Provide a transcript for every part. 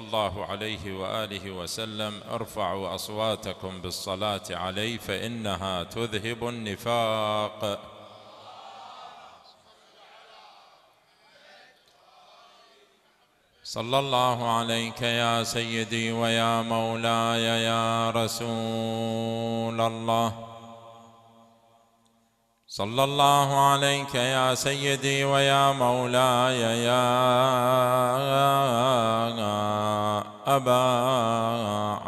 الله عليه وآله وسلم ارفعوا أصواتكم بالصلاة علي فإنها تذهب النفاق. صلى الله عليك يا سيدي ويا مولاي يا رسول الله. صلى الله عليك يا سيدي ويا مولاي يا أبا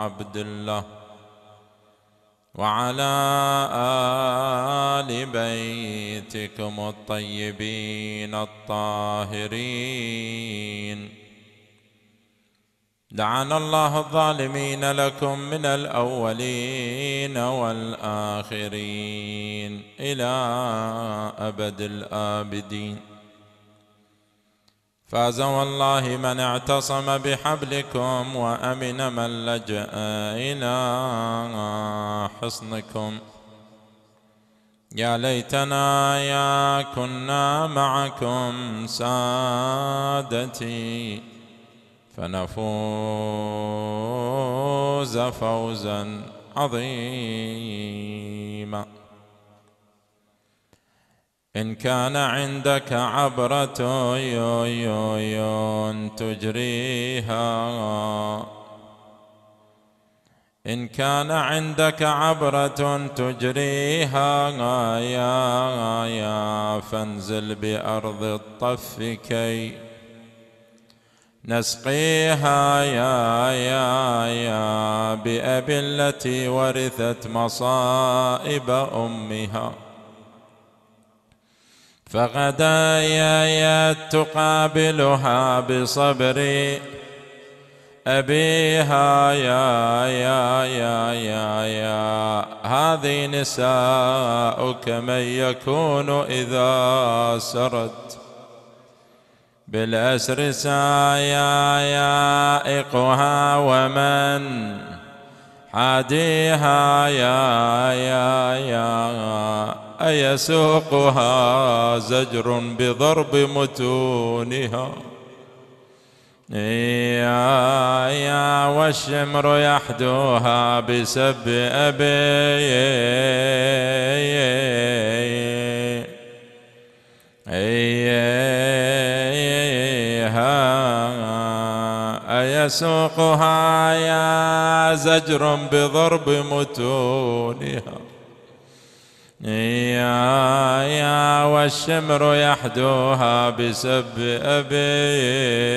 عبد الله وعلى آل بيتكم الطيبين الطاهرين لعن الله الظالمين لكم من الأولين والآخرين إلى أبد الآبدين. فاز والله من اعتصم بحبلكم وأمن من لجأ إلى حصنكم. يا ليتنا يا كنا معكم سادتي. فنفوز فوزا عظيما. إن كان عندك عبرة تجريها. إن كان عندك عبرة تجريها. يا فانزل بأرض الطف كي نسقيها يا يا يا بأبي التي ورثت مصائب أمها. فغدا يا يا تقابلها بصبر أبيها يا يا يا يا يا هذه نساؤك من يكون إذا سرت. بالأسر سايا يائقها ومن حاديها يا يا يا أيسوقها زجر بضرب متونها يا يا والشمر يحدوها بسب أبي يسوقها يا زجر بضرب متونها. يا يا والشمر يحدوها بسب أبي.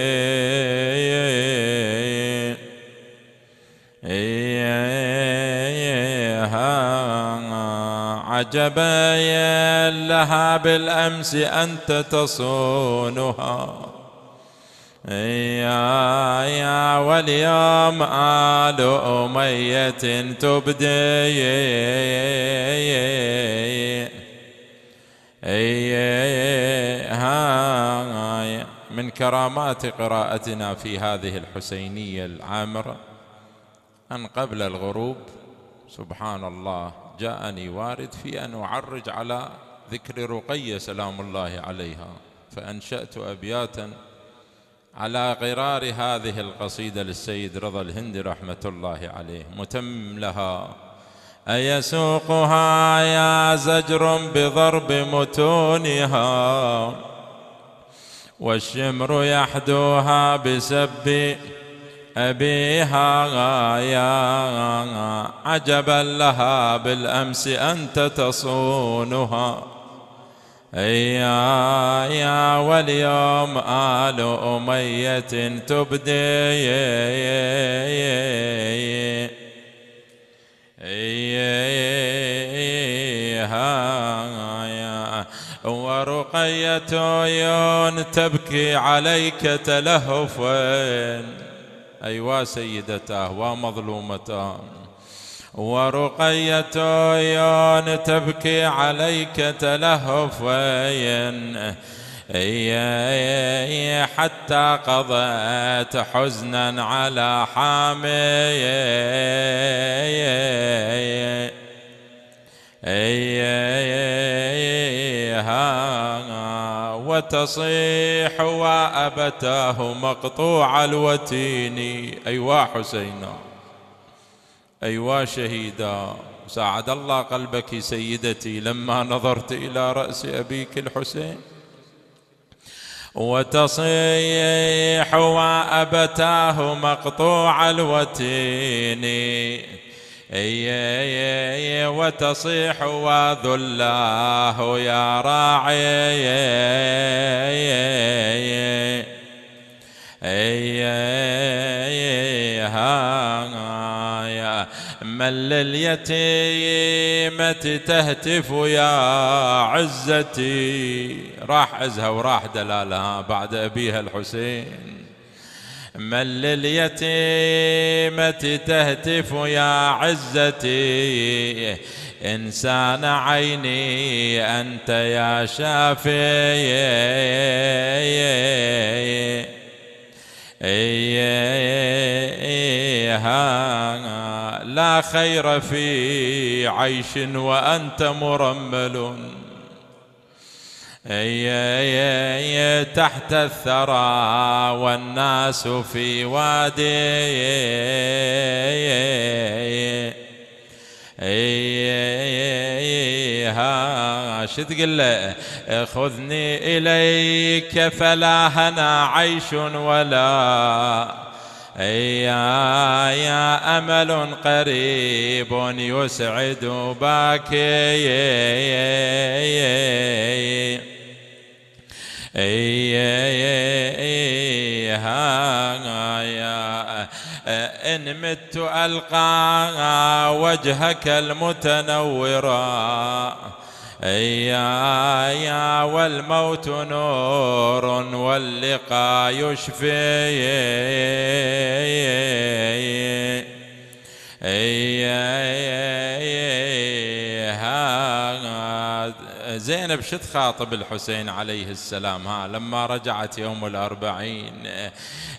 عجبا لها بالأمس أنت تصونها. يا يا واليوم آل أمية تبدي. من كرامات قراءتنا في هذه الحسينية العامرة أن قبل الغروب سبحان الله جاءني وارد في أن أعرج على ذكر رقية سلام الله عليها فأنشأت أبياتا على غرار هذه القصيدة للسيد رضا الهندي رحمة الله عليه. متم لها. أيسوقها يا زجر بضرب متونها والشمر يحدوها بسب أبيها. يا عجبا لها بالأمس أنت تصونها. يا يا واليوم آل أمية تبدي. ورقية تبكي عليك تلهفا. أيوا سيدتاه ومظلومتاه. ورقية تبكي عليك تلهفين. حتى قضيت حزنا على حامي. وتصيح وأبتاه مقطوع الوتين. أيوا حسينا. أيوا شهيدا ساعد الله قلبك سيدتي لما نظرت إلى رأس أبيك الحسين. وتصيح وأبتاه مقطوع الوتين. وتصيح وذلاه يا راعي. من لليتيمة تهتف يا عزتي. راح عزها وراح دلالها بعد أبيها الحسين. من لليتيمة تهتف يا عزتي. إنسان عيني أنت يا شافي. لا خير في عيش وأنت مرمل. تحت الثرى والناس في وادي. شو تقول له خذني إليك فلا هنا عيش ولا. يا يا أمل قريب يسعد باكي إن مت ألقى وجهك المتنورا يا يا والموت نور واللقاء يشفي. زينب شو تخاطب الحسين عليه السلام؟ ها لما رجعت يوم الأربعين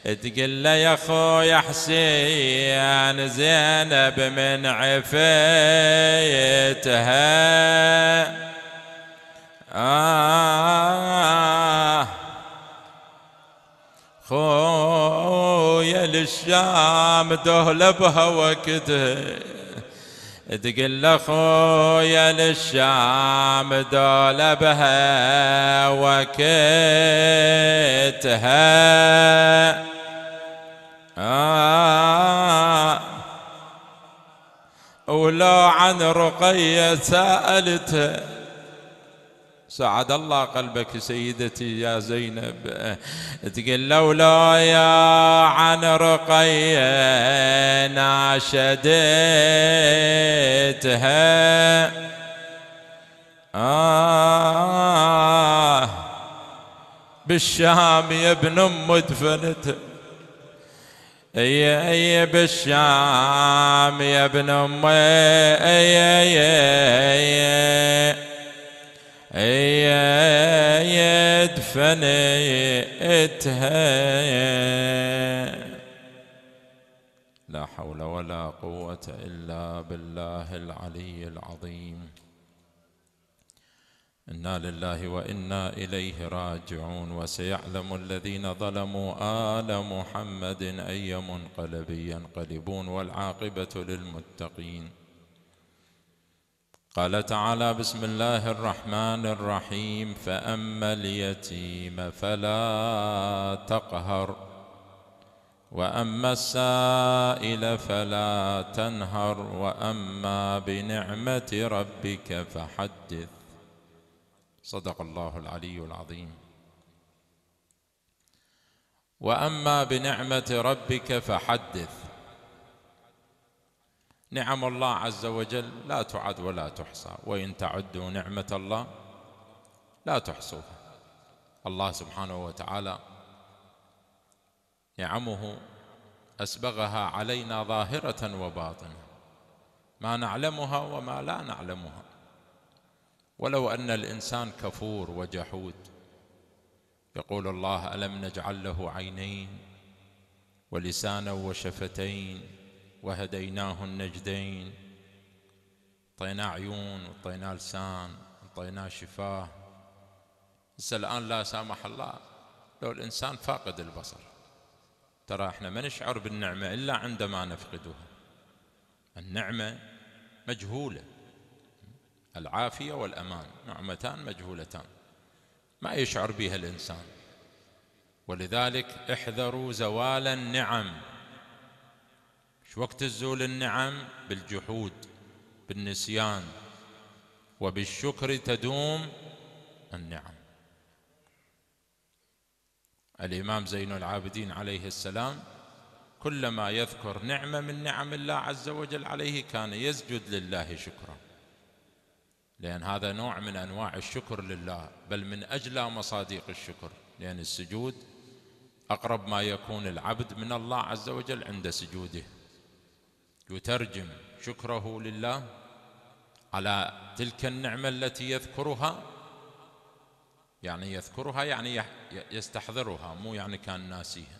تقول له يا خويا حسين زينب من عفيتها. آه خويا للشام دهلبها وكده تقول خويا للشام دولبها وكتها آه. ولو عن رقية سألتها سعد الله قلبك سيدتي يا زينب. تقول لولا يا عن رقية ناشدتها آه. بالشام يا ابن أم دفنتها أي أي بالشام يا ابن امي أي أي أي. يدفنيتها لا حول ولا قوة إلا بالله العلي العظيم. إنا لله وإنا إليه راجعون وسيعلم الذين ظلموا آل محمد أي منقلب ينقلبون والعاقبة للمتقين. قال تعالى بسم الله الرحمن الرحيم فأما اليتيم فلا تقهر. وأما السائل فلا تنهر وأما بنعمة ربك فحدث. صدق الله العلي العظيم. وأما بنعمة ربك فحدث. نعم الله عز وجل لا تعد ولا تحصى وإن تعدوا نعمة الله لا تحصوها. الله سبحانه وتعالى نعمه أسبغها علينا ظاهرة وباطنة. ما نعلمها وما لا نعلمها. ولو أن الإنسان كفور وجحود يقول الله ألم نجعل له عينين ولسانا وشفتين وهديناه النجدين؟ طيناه عيون وطيناه لسان وطيناه شفاه. بس الآن لا سامح الله لو الإنسان فاقد البصر. ترى إحنا ما نشعر بالنعمة إلا عندما نفقدها. النعمة مجهولة. العافية والأمان نعمتان مجهولتان. ما يشعر بها الإنسان. ولذلك احذروا زوال النعم. وقت الزول النعم؟ بالجحود بالنسيان. وبالشكر تدوم النعم. الإمام زين العابدين عليه السلام كلما يذكر نعمة من نعم الله عز وجل عليه كان يسجد لله شكرا. لأن هذا نوع من أنواع الشكر لله بل من أجلى مصاديق الشكر. لأن السجود أقرب ما يكون العبد من الله عز وجل عند سجوده. يترجم شكره لله على تلك النعمة التي يذكرها يعني يذكرها يعني يستحضرها مو يعني كان ناسيها.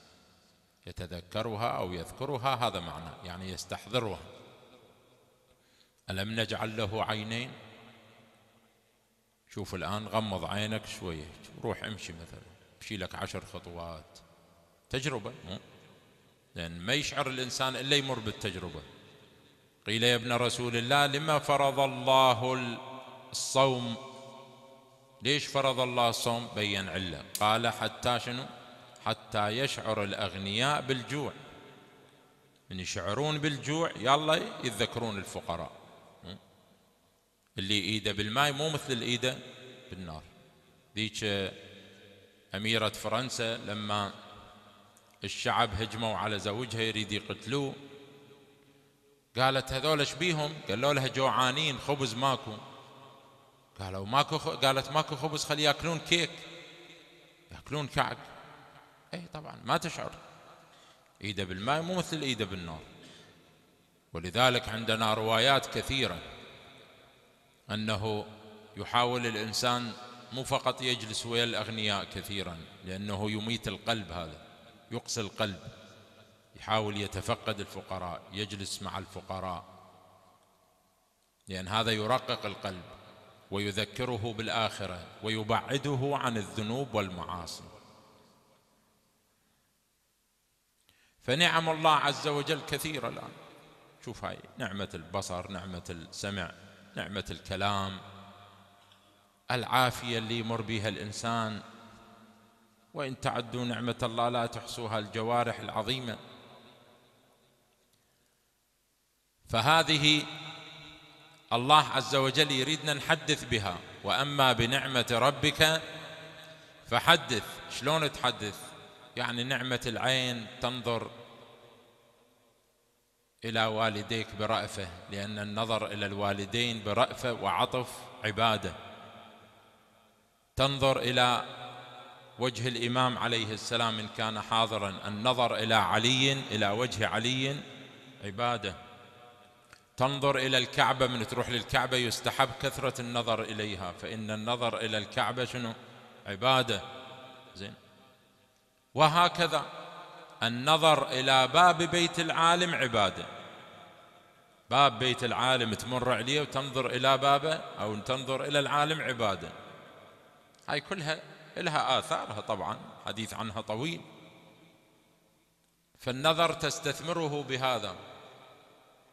يتذكرها أو يذكرها هذا معنى يعني يستحضرها. ألم نجعل له عينين؟ شوف الآن غمض عينك شوية. روح امشي مثلا امشي لك عشر خطوات. تجربة مو؟ لأن ما يشعر الإنسان إلا يمر بالتجربة. قيل يا ابن رسول الله لما فرض الله الصوم ليش فرض الله الصوم بين علة. قال حتى شنو؟ حتى يشعر الأغنياء بالجوع. من يشعرون بالجوع يلا يتذكرون الفقراء. اللي ايده بالماء مو مثل الايده بالنار. ذيك أميرة فرنسا لما الشعب هجموا على زوجها يريد يقتلوه. قالت هذول إيش بيهم؟ قالوا لها جوعانين خبز ماكو. قالوا ماكو خ... قالت ماكو خبز خلي ياكلون كيك. ياكلون كعك اي طبعا ما تشعر. إيده بالماء مو مثل إيده بالنار. ولذلك عندنا روايات كثيرة أنه يحاول الإنسان مو فقط يجلس ويا الأغنياء كثيرا لأنه يميت القلب هذا يقسي القلب يحاول يتفقد الفقراء يجلس مع الفقراء لأن هذا يرقق القلب. ويذكره بالآخرة ويبعده عن الذنوب والمعاصي. فنعم الله عز وجل كثيره الآن. شوف هاي نعمة البصر نعمة السمع نعمة الكلام العافية اللي يمر بها الإنسان. وإن تعدوا نعمة الله لا تحصوها الجوارح العظيمة. فهذه الله عز وجل يريدنا نحدث بها. وأما بنعمة ربك فحدث. شلون تحدث؟ يعني نعمة العين تنظر إلى والديك برأفة لأن النظر إلى الوالدين برأفة وعطف عبادة. تنظر إلى وجه الإمام عليه السلام إن كان حاضرا. النظر إلى علي إلى وجه علي عبادة. تنظر إلى الكعبة من تروح للكعبة يستحب كثرة النظر إليها فإن النظر إلى الكعبة شنو؟ عبادة. زين. وهكذا النظر إلى باب بيت العالم عبادة. باب بيت العالم تمر عليه وتنظر إلى بابه أو تنظر إلى العالم عبادة. هاي كلها لها آثارها طبعا حديث عنها طويل. فالنظر تستثمره بهذا.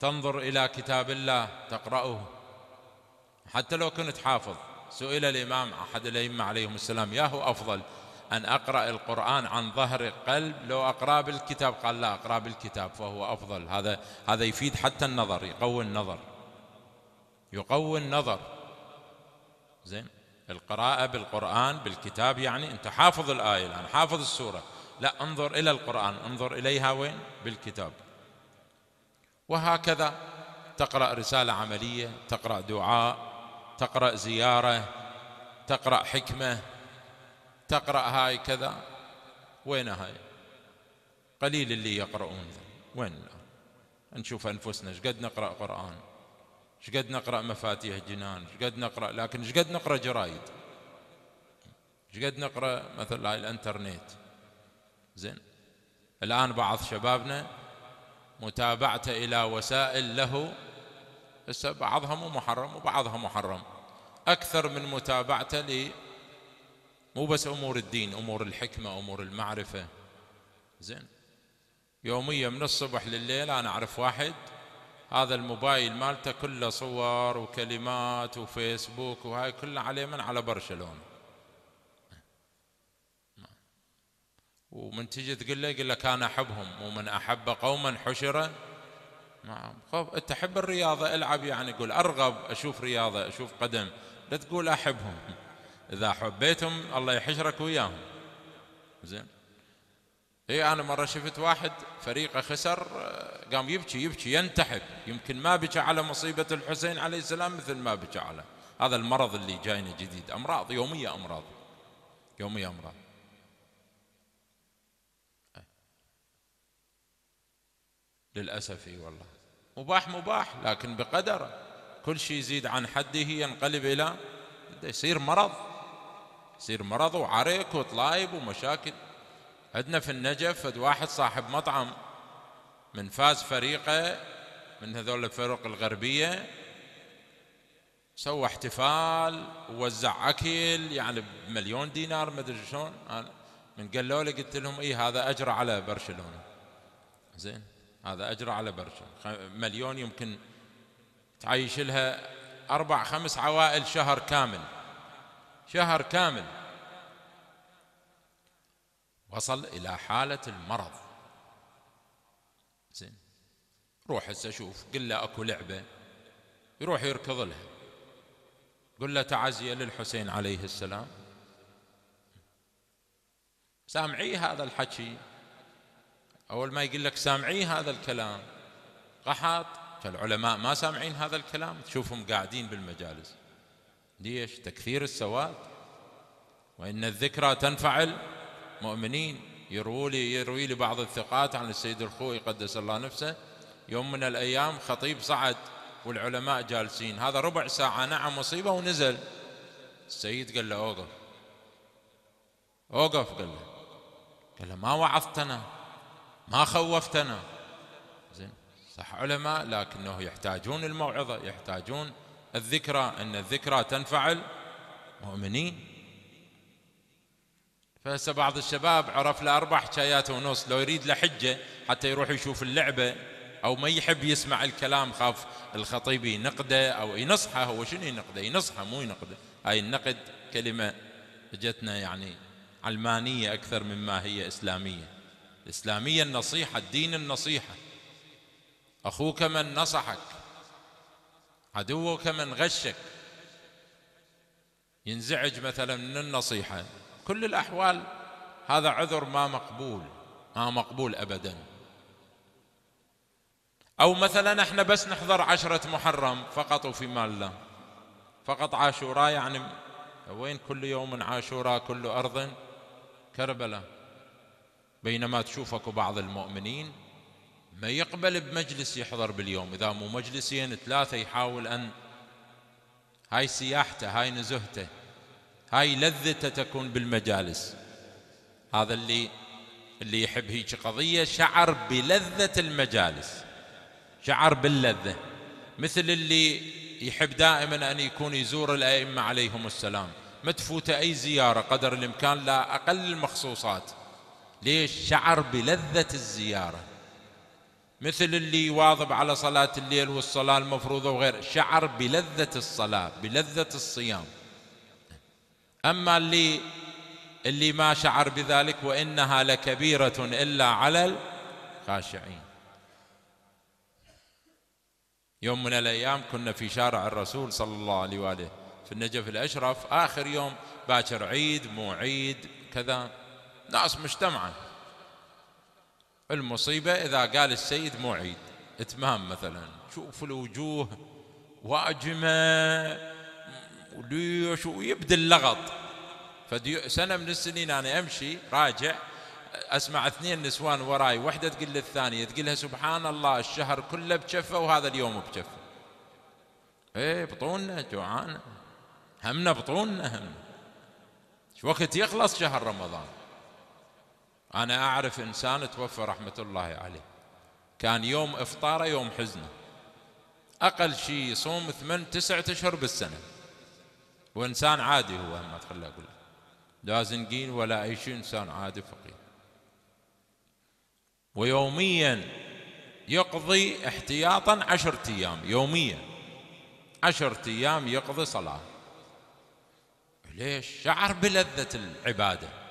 تنظر إلى كتاب الله تقرأه. حتى لو كنت حافظ. سئل الإمام أحد الأئمة عليهم السلام يا هو أفضل أن أقرأ القرآن عن ظهر قلب؟ لو أقرأ بالكتاب. قال لا أقرأ بالكتاب فهو أفضل. هذا هذا يفيد حتى النظر يقوي النظر. يقوي النظر. زين. القراءة بالقرآن بالكتاب يعني أنت حافظ الآية الآن حافظ السورة. لا انظر إلى القرآن انظر إليها وين؟ بالكتاب. وهكذا. تقرأ رسالة عملية تقرأ دعاء تقرأ زيارة تقرأ حكمة. تقرأ هاي كذا. وين هاي؟ قليل اللي يقرؤون. وين؟ نشوف أنفسنا. إيش قد نقرأ قرآن؟ إيش قد نقرأ مفاتيح جنان؟ إيش قد نقرأ؟ لكن إيش قد نقرأ جرايد؟ إيش قد نقرأ مثل هاي الإنترنت؟ زين. الآن بعض شبابنا متابعته إلى وسائل له. هسه بعضها مو محرم وبعضها محرم. أكثر من متابعته مو بس أمور الدين أمور الحكمة أمور المعرفة. زين. يوميا من الصبح لليل أنا أعرف واحد هذا الموبايل مالته كله صور وكلمات وفيسبوك وهاي كلها عليه من على برشلونة. ومن تجي تقول له يقول لك أنا أحبهم ومن أحب قوما حشر نعم. أنت تحب الرياضة؟ العب يعني. قول أرغب أشوف رياضة أشوف قدم. لا تقول أحبهم. إذا حبيتهم الله يحشرك وياهم. زين. اي أنا مرة شفت واحد فريقه خسر قام يبكي يبكي ينتحب يمكن ما بكى على مصيبة الحسين عليه السلام مثل ما بكى على. هذا المرض اللي جاينا جديد. أمراض يومية أمراض. يومية أمراض. للأسف إي والله. مباح مباح لكن بقدره كل شيء يزيد عن حده ينقلب إلى يصير مرض. يصير مرض وعرق وطلايب ومشاكل. عندنا في النجف فد واحد صاحب مطعم من فاز فريقه من هذول الفرق الغربية سوى احتفال ووزع أكل يعني بمليون دينار ما أدري شلون. من قالوا لي قلت لهم إيه هذا أجر على برشلونة. زين. هذا أجر على برشلونة مليون يمكن تعيش لها أربع خمس عوائل شهر كامل. شهر كامل. وصل إلى حالة المرض. زين. روح هسه شوف. قل له أكو لعبة. يروح يركض لها. قل له تعزية للحسين عليه السلام. سامعيه هذا الحكي؟ أول ما يقول لك سامعيه هذا الكلام قحط. فالعلماء ما سامعين هذا الكلام تشوفهم قاعدين بالمجالس. ليش؟ تكثير السواد. وإن الذكرى تنفعل مؤمنين. يروي لي يروي لي بعض الثقات عن السيد الخوي قدس الله نفسه. يوم من الأيام خطيب صعد والعلماء جالسين. هذا ربع ساعة نعم مصيبة ونزل. السيد قال له أوقف. أوقف قال له. قال له ما وعظتنا. ما خوفتنا. زين. صح علماء لكنه يحتاجون الموعظة يحتاجون الذكرى أن الذكرى تنفعل مؤمنين فهسه بعض الشباب عرف له أربع حكايات ونص لو يريد له حجة حتى يروح يشوف اللعبة أو ما يحب يسمع الكلام خاف الخطيب ينقده أو ينصحه. هو شنو ينقده؟ ينصحه مو ينقده. هاي النقد كلمة جتنا يعني علمانية أكثر مما هي إسلامية. الإسلامية النصيحة الدين النصيحة أخوك من نصحك عدوك من غشك. ينزعج مثلا من النصيحة. كل الأحوال هذا عذر ما مقبول ما مقبول أبدا. أو مثلا إحنا بس نحضر عشرة محرم فقط وفي الله فقط عاشوراء يعني وين كل يوم عاشوراء كل أرض كربلاء. بينما تشوف اكو بعض المؤمنين ما يقبل بمجلس يحضر باليوم. إذا مو مجلسين ثلاثة يحاول أن هاي سياحته هاي نزهته هاي لذته تكون بالمجالس. هذا اللي اللي يحب هيك قضية شعر بلذة المجالس. شعر باللذة. مثل اللي يحب دائما أن يكون يزور الأئمة عليهم السلام. ما تفوت أي زيارة قدر الإمكان لا أقل المخصوصات. ليش شعر بلذة الزيارة؟ مثل اللي يواظب على صلاة الليل والصلاة المفروضة وغير شعر بلذة الصلاة بلذة الصيام. أما اللي اللي ما شعر بذلك وإنها لكبيرة إلا على الخاشعين. يوم من الأيام كنا في شارع الرسول صلى الله عليه وآله في النجف الأشرف آخر يوم باكر عيد مو عيد كذا. ناس مجتمعة المصيبة إذا قال السيد مو عيد إتمام مثلا شوف الوجوه واجمة وليش ويبدي اللغط. سنة من السنين أنا أمشي راجع أسمع اثنين نسوان وراي واحدة تقول للثانية تقول لها سبحان الله الشهر كله بكفة وهذا اليوم بكفة إيه بطوننا جوعانة همنا بطوننا هم. شو وقت يخلص شهر رمضان؟ أنا أعرف إنسان توفى رحمة الله عليه. كان يوم إفطاره يوم حزنه. أقل شيء يصوم ثمان تسعة أشهر بالسنة. وإنسان عادي هو ما تخلى أقول لا زنقين ولا أي شيء إنسان عادي فقير. ويوميا يقضي احتياطا عشرة أيام يوميا. عشرة أيام يقضي صلاة. ليش؟ شعر بلذة العبادة.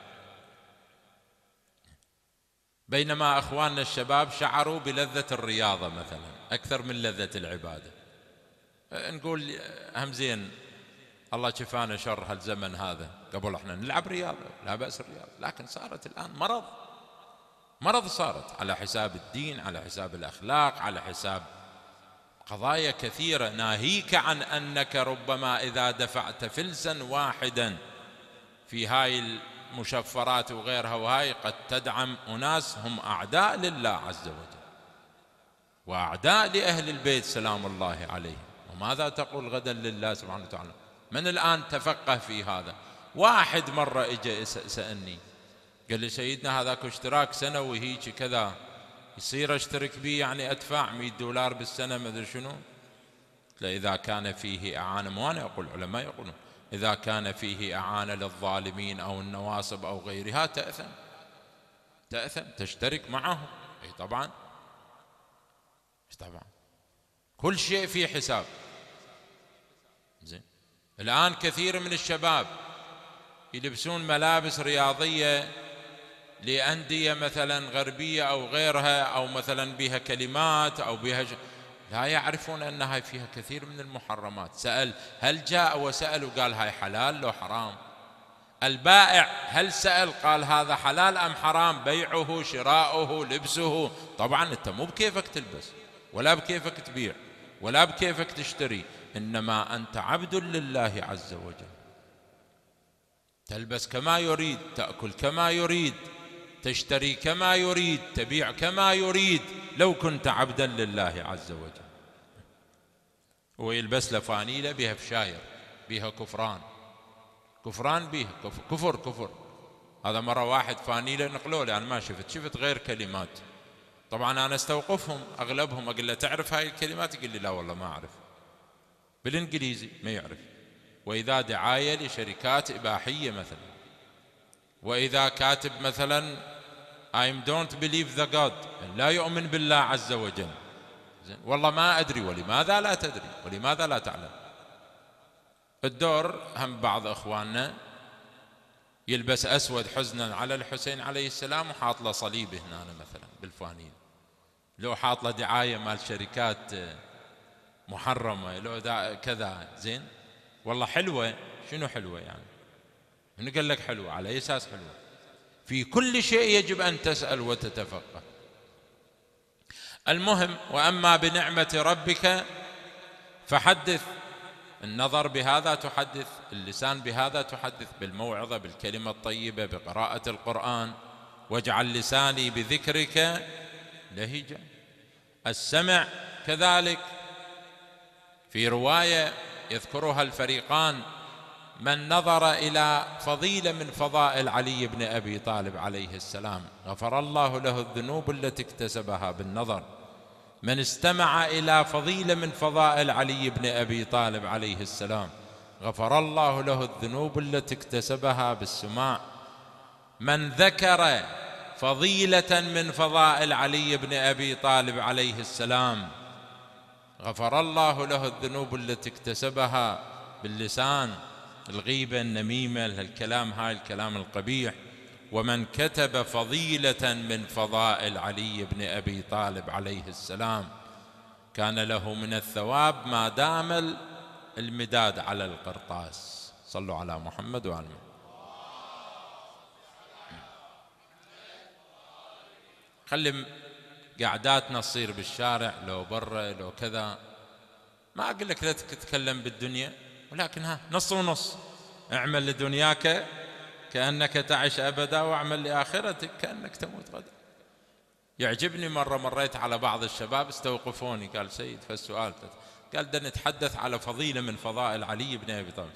بينما أخواننا الشباب شعروا بلذة الرياضة مثلا أكثر من لذة العبادة. نقول أهم زين الله شفانا شر هالزمن هذا. قبل إحنا نلعب رياضة لا بأس الرياضة لكن صارت الآن مرض. مرض صارت على حساب الدين على حساب الأخلاق على حساب قضايا كثيرة. ناهيك عن أنك ربما إذا دفعت فلسا واحدا في هاي المشفرات وغيرها وهاي قد تدعم أناس هم أعداء لله عز وجل. وأعداء لأهل البيت سلام الله عليهم. وماذا تقول غدا لله سبحانه وتعالى؟ من الآن تفقه في هذا؟ واحد مرة إجا سألني. قال لي سيدنا هذاك اشتراك سنوي هيك كذا. يصير أشترك به يعني أدفع 100 دولار بالسنة ما أدري شنو؟ إذا كان فيه إعانة مو أنا أقول العلماء يقولون. إذا كان فيه إعانة للظالمين أو النواصب أو غيرها تأثم. تأثم تشترك معهم. أي طبعا. طبعا. كل شيء في حساب. زين. الآن كثير من الشباب يلبسون ملابس رياضية لأندية مثلا غربية أو غيرها أو مثلا بها كلمات أو بها ش... لا يعرفون أنها فيها كثير من المحرمات. سأل هل جاء وسأل وقال هاي حلال لو حرام. البائع هل سأل؟ قال هذا حلال أم حرام؟ بيعه شراؤه لبسه. طبعا أنت مو بكيفك تلبس ولا بكيفك تبيع ولا بكيفك تشتري إنما أنت عبد لله عز وجل. تلبس كما يريد تأكل كما يريد تشتري كما يريد تبيع كما يريد لو كنت عبدا لله عز وجل. ويلبس له فانيلة بها فشاير بها كفران. كفران بها كفر كفر. هذا مرة واحد فانيلة نقلوا لي أنا ما شفت شفت غير كلمات. طبعا أنا أستوقفهم أغلبهم أقول له تعرف هاي الكلمات؟ يقول لي لا والله ما أعرف. بالإنجليزي ما يعرف. وإذا دعاية لشركات إباحية مثلا. وإذا كاتب مثلا I don't believe the God. لا يؤمن بالله عز وجل. زين. والله ما أدري ولماذا لا تدري ولماذا لا تعلم. الدور هم بعض إخواننا يلبس أسود حزنا على الحسين عليه السلام وحاط له صليب هنا مثلا بالفانين لو حاط له دعاية مال شركات محرمة لو كذا زين. والله حلوة. شنو حلوة يعني؟ من قال لك حلوة على أي أساس حلوة؟ في كل شيء يجب أن تسأل وتتفقه. المهم وأما بنعمة ربك فحدث النظر بهذا تحدث اللسان بهذا تحدث بالموعظة بالكلمة الطيبة بقراءة القرآن واجعل لساني بذكرك لهجا السمع كذلك في رواية يذكرها الفريقان من نظر إلى فضيلة من فضائل علي بن أبي طالب عليه السلام. غفر الله له الذنوب التي اكتسبها بالنظر. من استمع إلى فضيلة من فضائل علي بن أبي طالب عليه السلام. غفر الله له الذنوب التي اكتسبها بالسماع. من ذكر فضيلة من فضائل علي بن أبي طالب عليه السلام. غفر الله له الذنوب التي اكتسبها باللسان. الغيبة النميمة الكلام هاي الكلام القبيح. ومن كتب فضيلة من فضائل علي بن أبي طالب عليه السلام كان له من الثواب ما دام المداد على القرطاس. صلوا على محمد وعلى محمد. خلي قعداتنا تصير بالشارع لو برا لو كذا. ما أقول لك لا تتكلم بالدنيا. ولكن ها نص ونص. اعمل لدنياك كأنك تعيش أبدا واعمل لآخرتك كأنك تموت غدا. يعجبني مرة مريت على بعض الشباب استوقفوني قال سيد فالسؤال قال ده نتحدث على فضيلة من فضائل علي بن أبي طالب.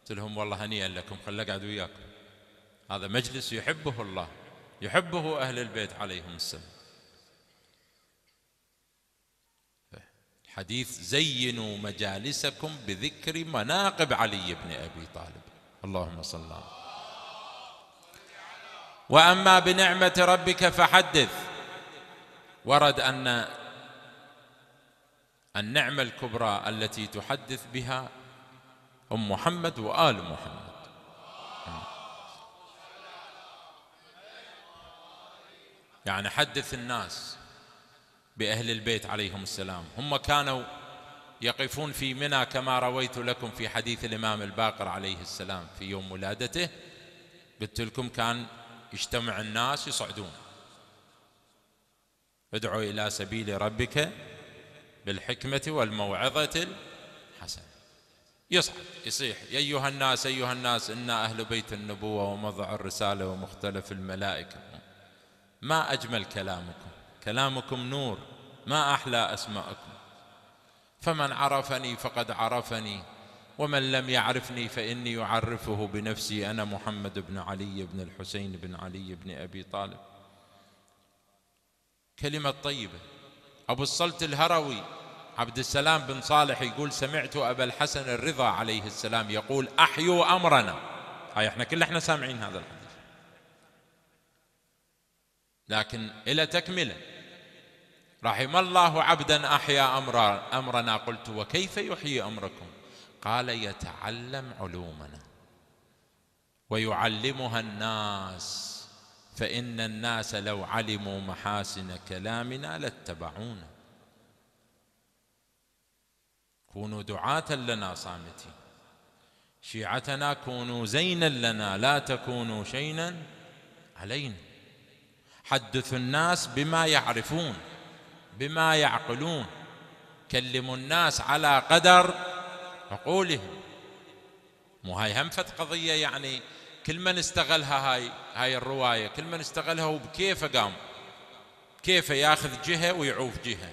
قلت لهم والله هنيئا لكم خل أقعد وياكم. هذا مجلس يحبه الله يحبه أهل البيت عليهم السلام. حديث زينوا مجالسكم بذكر مناقب علي بن أبي طالب. اللهم صل على وأما بنعمة ربك فحدث. ورد أن النعمة الكبرى التي تحدث بها أم محمد وآل محمد. يعني حدث الناس. بأهل البيت عليهم السلام. هم كانوا يقفون في منى كما رويت لكم في حديث الإمام الباقر عليه السلام في يوم ولادته. قلت لكم كان يجتمع الناس يصعدون. ادعو إلى سبيل ربك بالحكمة والموعظة الحسنة. يصعد يصيح يا أيها الناس أيها الناس أنا أهل بيت النبوة ومضع الرسالة ومختلف الملائكة. ما أجمل كلامكم. كلامكم نور ما أحلى أسماءكم. فمن عرفني فقد عرفني ومن لم يعرفني فإني اعرفه بنفسي. أنا محمد بن علي بن الحسين بن علي بن أبي طالب. كلمة طيبة. أبو الصلت الهروي عبد السلام بن صالح يقول سمعت أبا الحسن الرضا عليه السلام يقول أحيوا أمرنا. هاي إحنا كل إحنا سامعين هذا الحديث. لكن إلى تكملة. رحم الله عبدا أحيا أمر أمرنا. قلت وكيف يحيي أمركم؟ قال يتعلم علومنا ويعلمها الناس. فإن الناس لو علموا محاسن كلامنا لاتبعونا. كونوا دعاة لنا صامتين. شيعتنا كونوا زينا لنا. لا تكونوا شينا علينا. حدثوا الناس بما يعرفون بما يعقلون. كلموا الناس على قدر عقولهم. مو هاي هم فت قضية يعني كل من استغلها هاي هاي الرواية كل من استغلها وبكيفه قام كيف ياخذ جهة ويعوف جهة.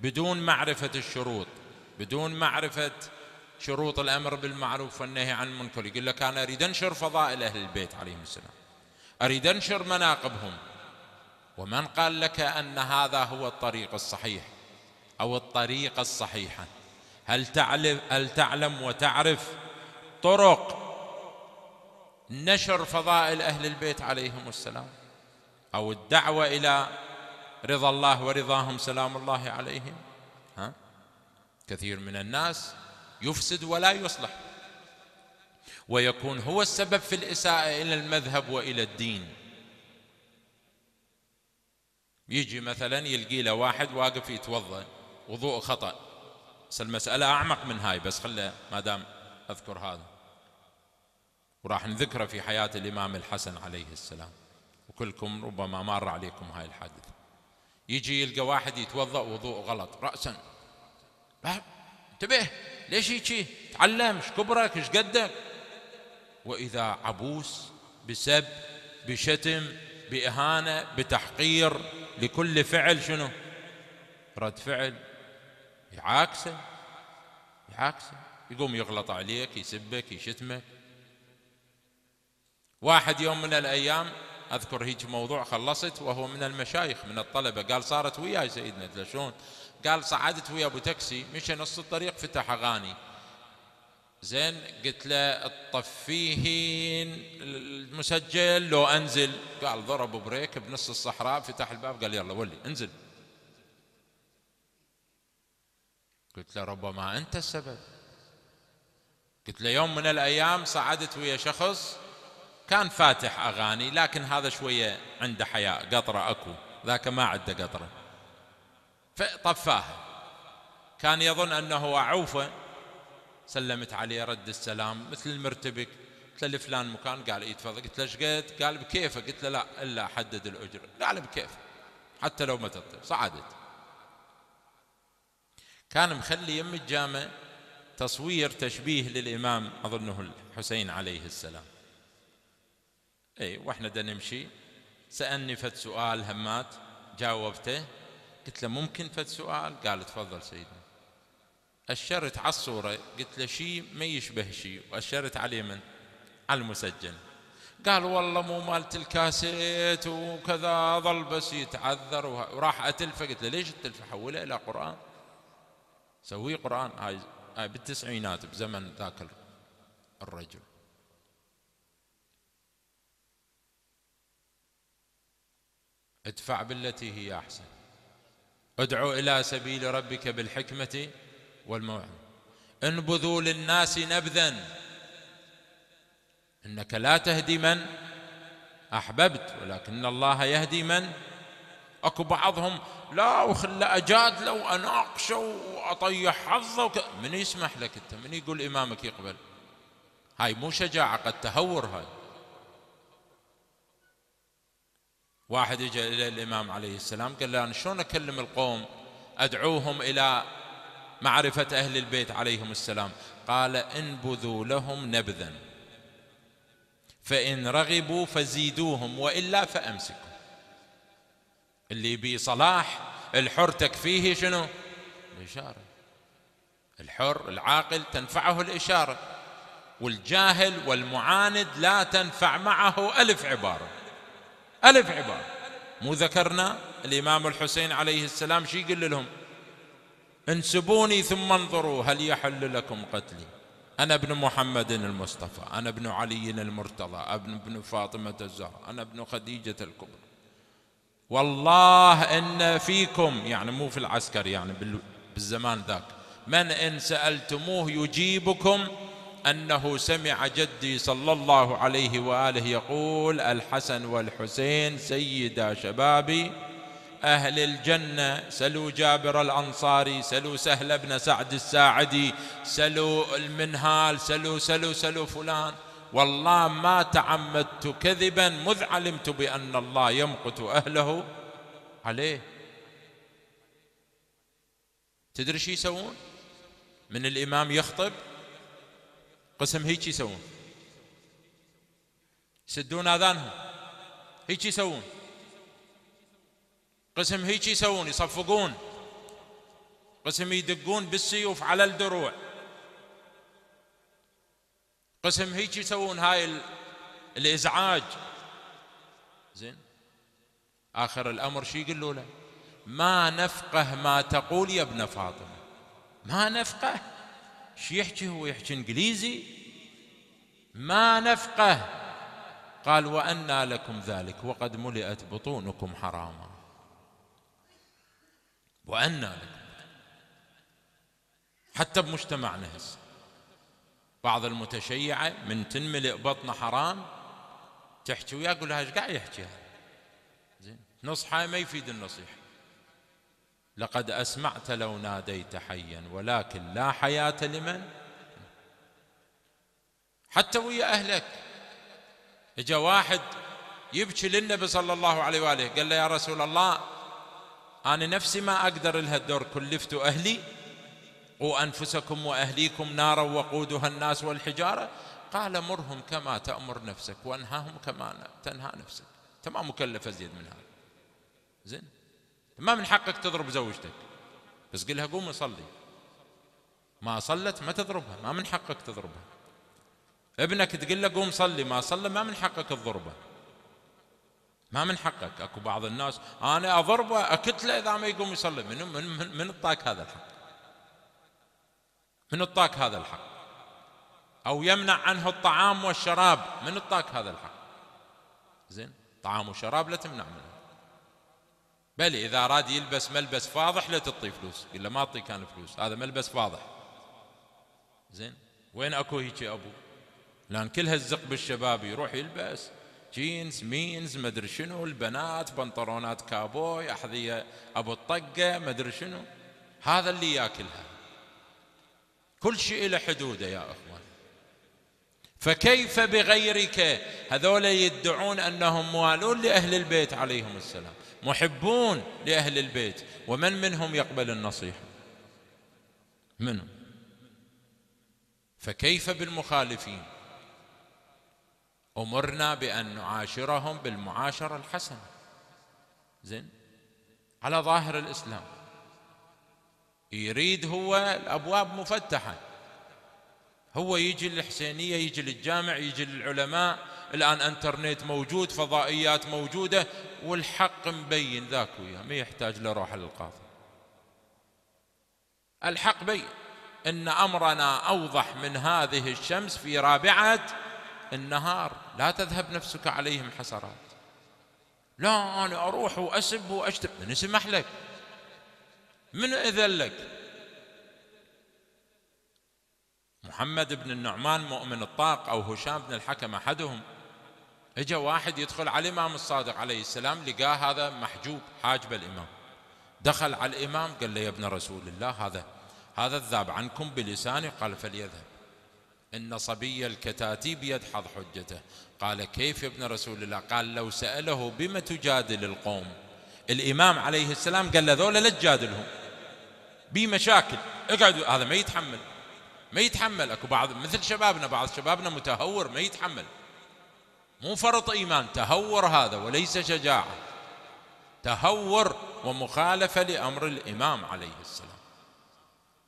بدون معرفة الشروط بدون معرفة شروط الأمر بالمعروف والنهي عن المنكر. يقول لك أنا أريد أنشر فضائل أهل البيت عليهم السلام. أريد أنشر مناقبهم. ومن قال لك أن هذا هو الطريق الصحيح أو الطريقة الصحيحة هل تعلم هل تعلم وتعرف طرق نشر فضائل أهل البيت عليهم السلام أو الدعوة إلى رضا الله ورضاهم سلام الله عليهم؟ ها؟ كثير من الناس يفسد ولا يصلح ويكون هو السبب في الإساءة إلى المذهب وإلى الدين. يجي مثلا يلقي له واحد واقف يتوضأ وضوء خطأ. بس المسألة أعمق من هاي بس خله ما دام أذكر هذا. وراح نذكره في حياة الإمام الحسن عليه السلام. وكلكم ربما مر عليكم هاي الحادثة. يجي يلقى واحد يتوضأ وضوء غلط. رأسا. انتبه ليش هيك؟ تعلم إيش كبرك إيش قدك؟ وإذا عبوس بسب بشتم بإهانة بتحقير لكل فعل شنو؟ رد فعل. يعاكسه. يعاكسه. يقوم يغلط عليك يسبك يشتمك. واحد يوم من الأيام أذكر هيك موضوع خلصت وهو من المشايخ من الطلبة. قال صارت وياي سيدنا شلون؟ قال صعدت ويا أبو تاكسي مشى نص الطريق فتح أغاني. زين قلت له الطفيهين المسجل لو أنزل. قال ضرب بريك بنص الصحراء فتح الباب قال يلا ولي انزل. قلت له ربما أنت السبب. قلت له يوم من الأيام صعدت ويا شخص كان فاتح أغاني لكن هذا شوية عنده حياء قطرة أكو ذاك ما عنده قطرة. فطفاها. كان يظن أنه أعوفه. سلمت عليه رد السلام مثل المرتبك. قلت له لفلان مكان؟ قال اي تفضل. قلت له إيش قلت؟ قال بكيفه قلت له لا إلا حدد الاجره قال بكيف. حتى لو ما تطير صعدت. كان مخلي يم الجامع تصوير تشبيه للإمام أظنه الحسين عليه السلام. اي وإحنا دا نمشي. سألني فد سؤال همات جاوبته. قلت له ممكن فد سؤال؟ قال تفضل سيدنا. أشرت على الصورة قلت له شيء ما يشبه شيء وأشرت عليه من؟ على المسجل. قال والله مو مالت الكاسيت وكذا ظل بس يتعذر وراح أتلفه قلت له ليش التلفه حوله إلى قرآن. سويه قرآن هاي بالتسعينات بزمن ذاك الرجل. ادفع بالتي هي أحسن. ادعو إلى سبيل ربك بالحكمة والموعظة انبذوا للناس نبذا إنك لا تهدي من أحببت ولكن الله يهدي من أكو بعضهم لا وخلى اجادله واناقشه وأطيح حظه. من يسمح لك أنت؟ من يقول إمامك يقبل؟ هاي مو شجاعة قد تهور هاي. واحد اجى إلى الإمام عليه السلام قال له أنا شلون أكلم القوم؟ أدعوهم إلى معرفة أهل البيت عليهم السلام. قال انبذوا لهم نبذا. فإن رغبوا فزيدوهم وإلا فأمسكوا. اللي يبي صلاح الحر تكفيه شنو؟ الإشارة. الحر العاقل تنفعه الإشارة. والجاهل والمعاند لا تنفع معه ألف عبارة. ألف عبارة. مو ذكرنا الإمام الحسين عليه السلام شي يقول لهم؟ انسبوني ثم انظروا هل يحل لكم قتلي؟ أنا ابن محمد المصطفى أنا ابن علي المرتضى ابن ابن فاطمة الزهراء أنا ابن خديجة الكبرى. والله إن فيكم يعني مو في العسكر يعني بالزمان ذاك. من إن سألتموه يجيبكم أنه سمع جدي صلى الله عليه وآله يقول الحسن والحسين سيدا شباب أهل الجنة سلوا جابر الأنصاري سلوا سهل بن سعد الساعدي سلوا المنهال سلوا سلوا سلوا فلان. والله ما تعمدت كذبا مذ علمت بأن الله يمقت أهله. عليه. تدري شو يسوون؟ من الإمام يخطب قسم هيك يسوون. يسدون آذانهم. هيك يسوون. قسم هيك يسوون يصفقون. قسم يدقون بالسيوف على الدروع. قسم هيك يسوون هاي الإزعاج. زين؟ آخر الأمر شو يقولوا له؟ ما نفقه ما تقول يا ابن فاطمة. ما نفقه؟ شو يحكي هو؟ يحكي إنجليزي؟ ما نفقه. قال وأنى لكم ذلك وقد ملئت بطونكم حراما. وأنى لكم حتى بمجتمعنا هسه. بعض المتشيعة من تنملئ بطنه حرام تحكي وياه قول لها إيش قاعد يحكي هذا؟ زين. نصحه ما يفيد النصيحة. لقد أسمعت لو ناديت حيا ولكن لا حياة لمن؟ حتى ويا أهلك. إجا واحد يبكي للنبي صلى الله عليه وآله قال له يا رسول الله أنا نفسي ما أقدر لها الدور كلفت أهلي قوا أنفسكم وأهليكم نارا وقودها الناس والحجارة. قال مرهم كما تأمر نفسك وأنهاهم كما تنهى نفسك. أنت ما مكلف أزيد من هذا. زين؟ ما من حقك تضرب زوجتك. بس قلها قوم صلي. ما صلت ما تضربها ما من حقك تضربها. ابنك تقول له قوم صلي ما صلى ما من حقك تضربه ما من حقك. اكو بعض الناس أنا اضربه اكتله اذا ما يقوم يصلي. من من من, اعطاك هذا الحق؟ من اعطاك هذا الحق؟ أو يمنع عنه الطعام والشراب من اعطاك هذا الحق؟ زين طعام وشراب لا تمنع منه. بل إذا أراد يلبس ملبس فاضح لا تعطيه فلوس. له ما أعطيك أنا فلوس. هذا ملبس فاضح. زين وين أكو هيك أبو؟ لأن كلها الزق بالشباب يروح يلبس. جينز مينز مدري شنو البنات بنطلونات كابوي أحذية أبو الطقة مدري شنو. هذا اللي ياكلها. كل شيء له حدوده يا إخوان. فكيف بغيرك؟ هذول يدعون أنهم موالون لأهل البيت عليهم السلام. محبون لأهل البيت. ومن منهم يقبل النصيحة؟ منهم. فكيف بالمخالفين؟ أمرنا بأن نعاشرهم بالمعاشرة الحسنة. زين؟ على ظاهر الإسلام. يريد هو الأبواب مفتحة. هو يجي للحسينية يجي للجامع يجي للعلماء. الآن إنترنت موجود فضائيات موجودة والحق مبين ذاك وياه. ما يحتاج لروح للقاضي الحق بين. إن أمرنا أوضح من هذه الشمس في رابعة النهار لا تذهب نفسك عليهم حسرات. لا أنا أروح وأسب وأشتم من يسمح لك؟ من إذن لك؟ محمد بن النعمان مؤمن الطاق أو هشام بن الحكم أحدهم. اجى واحد يدخل على الإمام الصادق عليه السلام لقاه هذا محجوب حاجب الإمام دخل على الإمام قال له يا ابن رسول الله هذا هذا الذاب عنكم بلسانه؟ قال فليذهب. إن صبي الكتاتيب يدحض حجته. قال كيف يا ابن رسول الله؟ قال لو سأله بما تجادل القوم. الإمام عليه السلام قال له ذولا لا تجادلهم. بمشاكل اقعدوا. هذا ما يتحمل. ما يتحمل. أكو بعض مثل شبابنا بعض شبابنا متهور ما يتحمل. مو فرط إيمان. تهور هذا وليس شجاعة. تهور ومخالفة لأمر الإمام عليه السلام.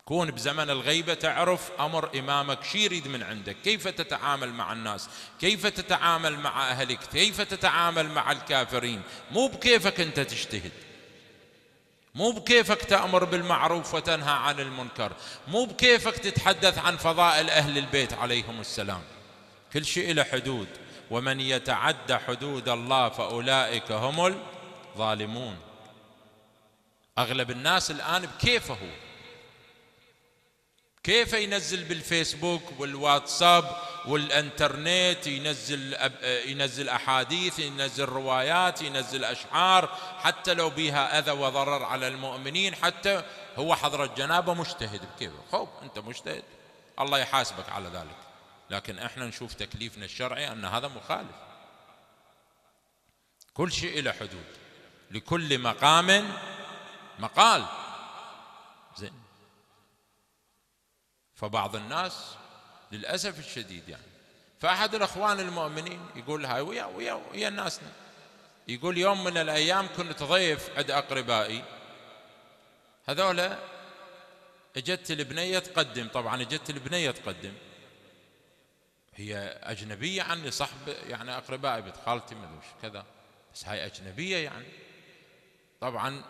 كون بزمن الغيبة تعرف أمر إمامك شي يريد من عندك. كيف تتعامل مع الناس؟ كيف تتعامل مع أهلك؟ كيف تتعامل مع الكافرين؟ مو بكيفك أنت تجتهد. مو بكيفك تأمر بالمعروف وتنهى عن المنكر. مو بكيفك تتحدث عن فضائل أهل البيت عليهم السلام. كل شيء له حدود. ومن يتعدى حدود الله فأولئك هم الظالمون. أغلب الناس الآن بكيفه كيف ينزل بالفيسبوك والواتساب والانترنت ينزل ينزل أحاديث ينزل روايات ينزل أشعار حتى لو بها أذى وضرر على المؤمنين حتى هو حضر الجنابه مجتهد. بكيف؟ خوف أنت مجتهد. الله يحاسبك على ذلك. لكن إحنا نشوف تكليفنا الشرعي أن هذا مخالف. كل شيء له حدود. لكل مقام مقال زين فبعض الناس للأسف الشديد يعني. فأحد الأخوان المؤمنين يقول هاي ويا ويا ويا ناسنا. يقول يوم من الأيام كنت ضيف عند أقربائي. هذولا اجت البنية تقدم طبعا اجت البنية تقدم. هي أجنبية عني صحب يعني أقربائي بنت خالتي ما كذا. بس هاي أجنبية يعني. طبعا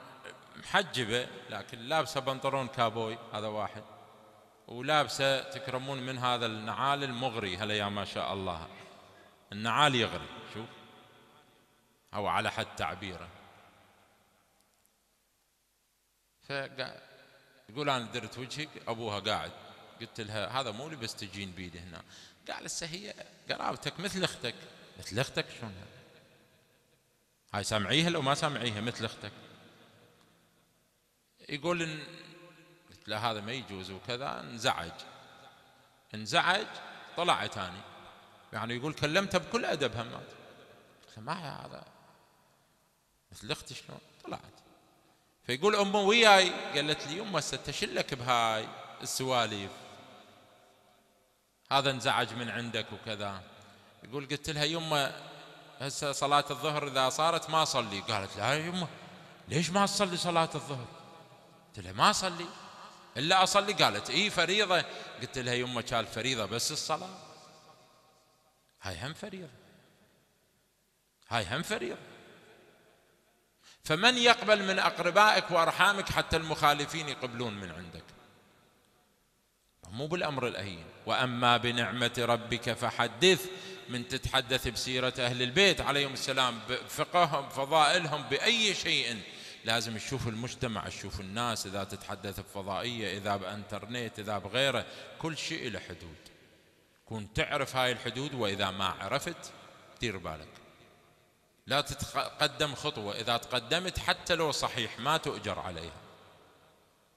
محجبة لكن لابسة بنطلون كابوي هذا واحد. ولابسة تكرمون من هذا النعال المغري هلا يا ما شاء الله. النعال يغري شوف أو على حد تعبيره. يقول أنا درت وجهك أبوها قاعد. قلت لها هذا مو لبس تجين بيدي هنا. قال هسه هي قرابتك مثل أختك. مثل أختك؟ شلون هاي سامعيها لو ما سامعيها مثل أختك. يقول إن لا هذا ما يجوز وكذا انزعج. انزعج طلع ثاني يعني يقول كلمته بكل أدب همات ما هذا؟ مثل أختي شلون؟ طلعت. فيقول امه وياي؟ قالت لي يمه ستشلك بهاي السواليف. هذا انزعج من عندك وكذا. يقول قلت لها يمه هسه صلاة الظهر إذا صارت ما أصلي. قالت لا يمه ليش ما تصلي صلاة الظهر؟ قلت لها ما أصلي. إلا أصلي قالت إيه فريضة. قلت لها يمه كان فريضة بس الصلاة؟ هاي هم فريضة. هاي هم فريضة. فمن يقبل من أقربائك وأرحامك حتى المخالفين يقبلون من عندك؟ مو بالأمر الأهين. وأما بنعمة ربك فحدث. من تتحدث بسيرة أهل البيت عليهم السلام بفقههم فضائلهم بأي شيء لازم تشوف المجتمع تشوف الناس إذا تتحدث بفضائية إذا بأنترنت إذا بغيره كل شيء له حدود. كون تعرف هاي الحدود وإذا ما عرفت دير بالك. لا تتقدم خطوة. إذا تقدمت حتى لو صحيح ما تؤجر عليها.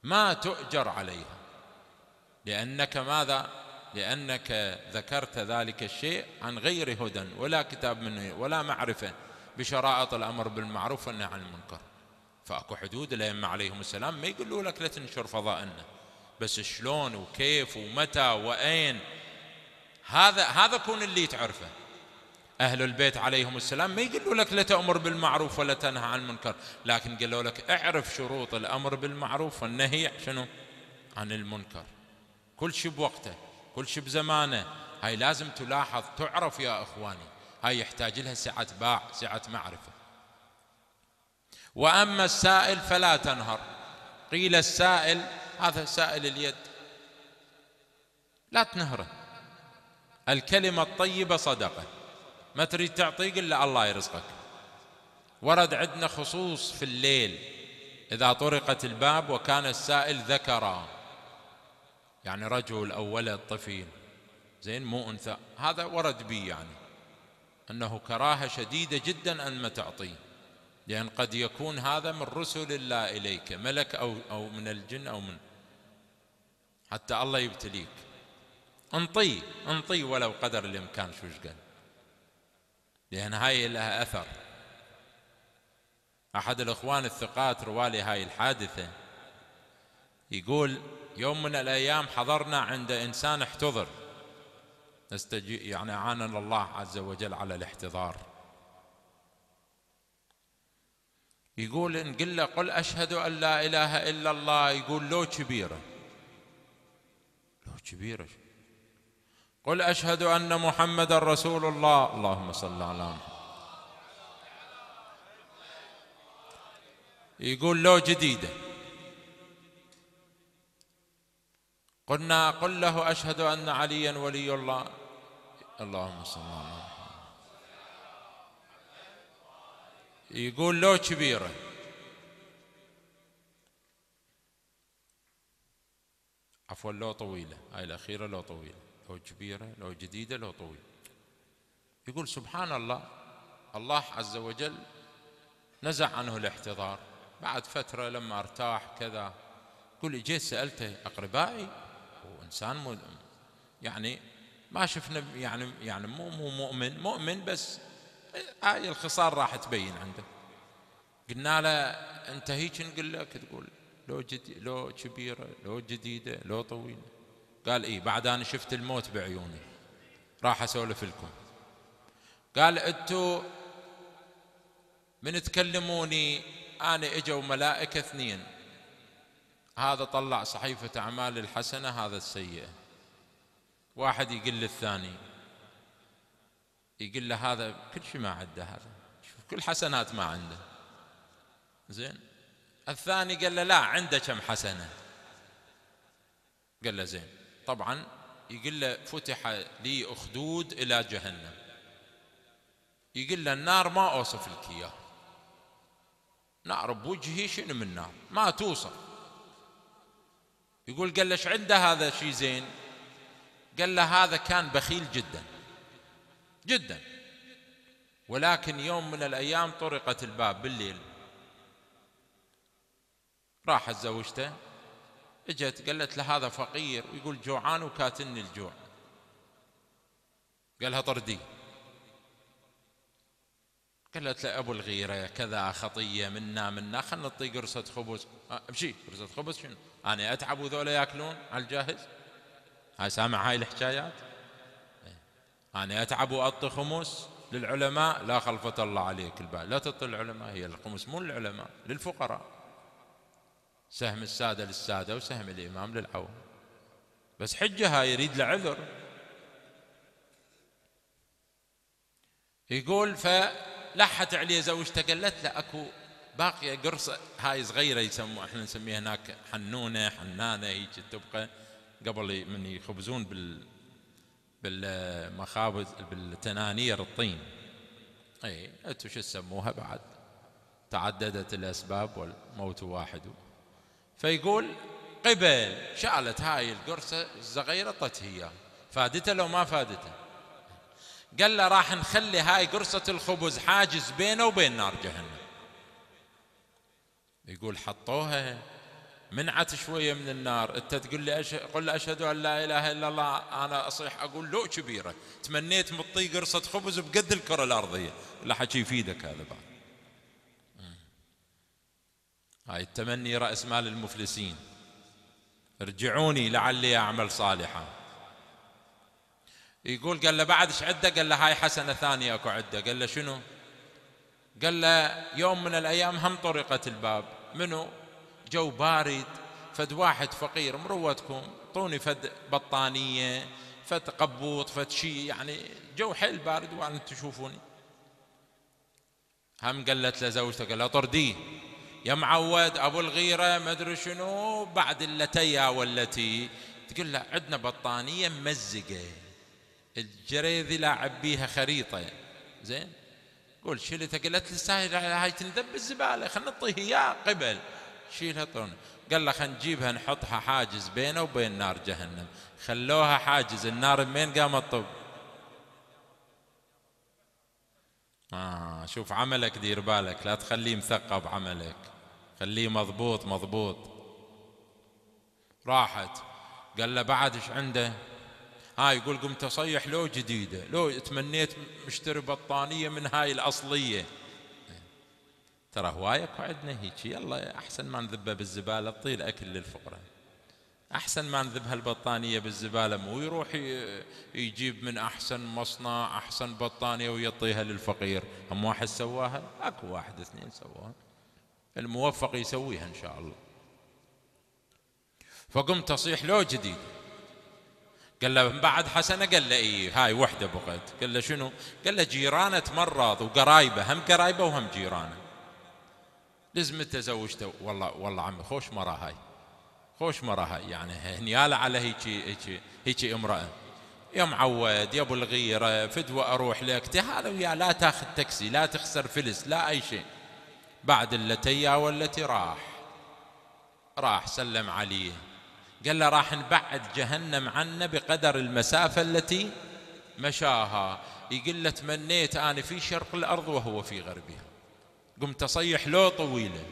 ما تؤجر عليها. لأنك ماذا؟ لأنك ذكرت ذلك الشيء عن غير هدى ولا كتاب منه ولا معرفة بشرائط الأمر بالمعروف والنهي عن المنكر. فاكو حدود الائمه عليهم السلام ما يقولوا لك لا تنشر فضائلنا بس شلون وكيف ومتى وأين؟ هذا هذا كون اللي تعرفه. أهل البيت عليهم السلام ما يقولوا لك لا تأمر بالمعروف ولا تنهى عن المنكر لكن قالوا لك اعرف شروط الأمر بالمعروف والنهي شنو؟ عن المنكر. كل شيء بوقته كل شيء بزمانه. هاي لازم تلاحظ تعرف يا إخواني هاي يحتاج لها سعة باع سعة معرفة. وأما السائل فلا تنهر. قيل السائل هذا سائل اليد. لا تنهره. الكلمة الطيبة صدقة. ما تريد تعطيك إلا الله يرزقك. ورد عندنا خصوص في الليل. إذا طرقت الباب وكان السائل ذكرا. يعني رجل أو ولد طفل. زين مو أنثى. هذا ورد بي يعني. أنه كراهة شديدة جدا أن ما تعطيه. لأن قد يكون هذا من رسل الله إليك ملك أو, أو من الجن أو من حتى الله يبتليك. انطي انطي ولو قدر الإمكان شو قال؟ لأن هاي لها أثر. أحد الإخوان الثقات روالي هاي الحادثة يقول يوم من الأيام حضرنا عند إنسان احتضر. نستجي يعني أعاننا الله عز وجل على الاحتضار. يقول نقول له قل أشهد أن لا إله إلا الله يقول لو كبيرة لو كبيرة قل أشهد أن محمد رسول الله. اللهم صل على محمد. يقول لو جديدة قلنا قل له أشهد أن عليا ولي الله. اللهم صل على محمد. يقول لو كبيرة. عفوا لو طويلة. هاي الأخيرة لو طويلة. لو كبيرة لو جديدة لو طويلة. يقول سبحان الله الله عز وجل نزع عنه الاحتضار. بعد فترة لما ارتاح كذا يقول جيت سألته أقربائي وإنسان يعني ما شفنا يعني يعني مو مو مؤمن. مؤمن بس هاي الخصال راح تبين عنده. قلنا له أنت هيك نقول لك؟ تقول لو جدي لو كبيرة لو جديدة لو طويلة. قال إي بعد أنا شفت الموت بعيوني. راح أسولف لكم. قال أنتو من تكلموني أنا اجوا ملائكه اثنين. هذا طلع صحيفة أعمال الحسنة هذا السيئة. واحد يقول للثاني يقول له هذا كل شيء ما عنده هذا. شوف كل حسنات ما عنده. زين؟ الثاني قال له لا عنده كم حسنة؟ قال له زين. طبعا يقول له فتح لي أخدود إلى جهنم. يقول له النار ما أوصف لك إياه. نار بوجهي شنو من نار؟ ما توصف. يقول قال له عنده هذا شيء زين؟ قال له هذا كان بخيل جدا. جدا. ولكن يوم من الأيام طرقت الباب بالليل. راحت زوجته اجت قالت له هذا فقير ويقول جوعان وكاتني الجوع. قالها طردي. قالت له أبو الغيرة كذا خطية منا منا خلنا نعطي قرصه خبز. امشي قرصه خبز شنو؟ أنا أتعب وذولا يأكلون؟ على الجاهز هاي سامع هاي الحكايات؟ أنا أتعب وأعطي خمس للعلماء. لا خلفة الله عليك البال. لا تعطي العلماء هي الخمس مو للعلماء للفقراء. سهم السادة للسادة وسهم الإمام للعوام. بس حجة هاي يريد له عذر يقول فلحت عليه زوجته قالت له أكو باقية قرصه هاي صغيرة يسموها إحنا نسميها هناك حنونة حنانة هيك تبقى قبل من يخبزون بال بالمخابز بالتنانير الطين. إي أنتم شو تسموها بعد؟ تعددت الأسباب والموت واحد. فيقول قبل شالت هاي القرصة الصغيرة طت هي. فادته لو ما فادته قال له راح نخلي هاي قرصة الخبز حاجز بينه وبين نار جهنم. يقول حطوها منعت شوية من النار. أنت تقول لي أش... قل أشهد أن لا إله إلا الله. أنا أصيح أقول لو كبيرة. تمنيت مطي قرصة خبز بقد الكرة الأرضية. لا حكي يفيدك هذا بعد. هاي التمني رأس مال المفلسين. ارجعوني لعلي أعمل صالحا. يقول قال له بعد إيش عدة؟ قال له هاي حسنة ثانية أكو عدة. قال له شنو؟ قال له يوم من الأيام هم طرقت الباب. منو؟ جو بارد فد واحد فقير مروتكم طوني فد بطانية فد قبوط فد شي يعني جو حيل بارد وأنا تشوفوني هم قالت لزوجته قال له طرديه يا معود أبو الغيرة ما أدري شنو بعد اللتيا والتي تقول له عندنا بطانية ممزقة. الجريذي لاعب بيها خريطة. زين؟ قول شيلتها قالت لي هاي تنذب الزبالة خلينا نطيه اياه قبل. شيلها طون قال له خلينا نجيبها نحطها حاجز بينه وبين نار جهنم. خلوها حاجز النار من قامت طب آه شوف عملك دير بالك لا تخليه مثقب عملك. خليه مضبوط مضبوط. راحت. قال له بعد إيش عنده؟ ها يقول قمت أصيح لو جديدة. لو تمنيت مشتري بطانية من هاي الأصلية. ترى هوايك وعدنا هيك يلا أحسن ما نذبها بالزبالة تطيل أكل للفقراء. أحسن ما نذب هالبطانيه بالزبالة مو يروح يجيب من أحسن مصنع أحسن بطانية ويعطيها للفقير. هم واحد سواها؟ أكو واحد اثنين سواها. الموفق يسويها إن شاء الله. فقمت أصيح لو جديد. قال له بعد حسنة؟ قال له اي هاي وحدة بغيت قال له شنو؟ قال له جيرانة تمرض وقرايبة. هم قرايبة وهم جيرانة. لزم تزوجته. والله والله عمي خوش مرة هاي. خوش مرة هاي. يعني هنيالة على هيك هيك هيك امرأة. يا معود يا أبو الغيرة فدوى أروح لك هذا ويا لا تاخذ تاكسي لا تخسر فلس لا أي شيء. بعد التي والتي راح. راح سلم عليه. قال له راح نبعد جهنم عنا بقدر المسافة التي مشاها. يقول له تمنيت أنا في شرق الأرض وهو في غربها. قمت أصيح لو طويلة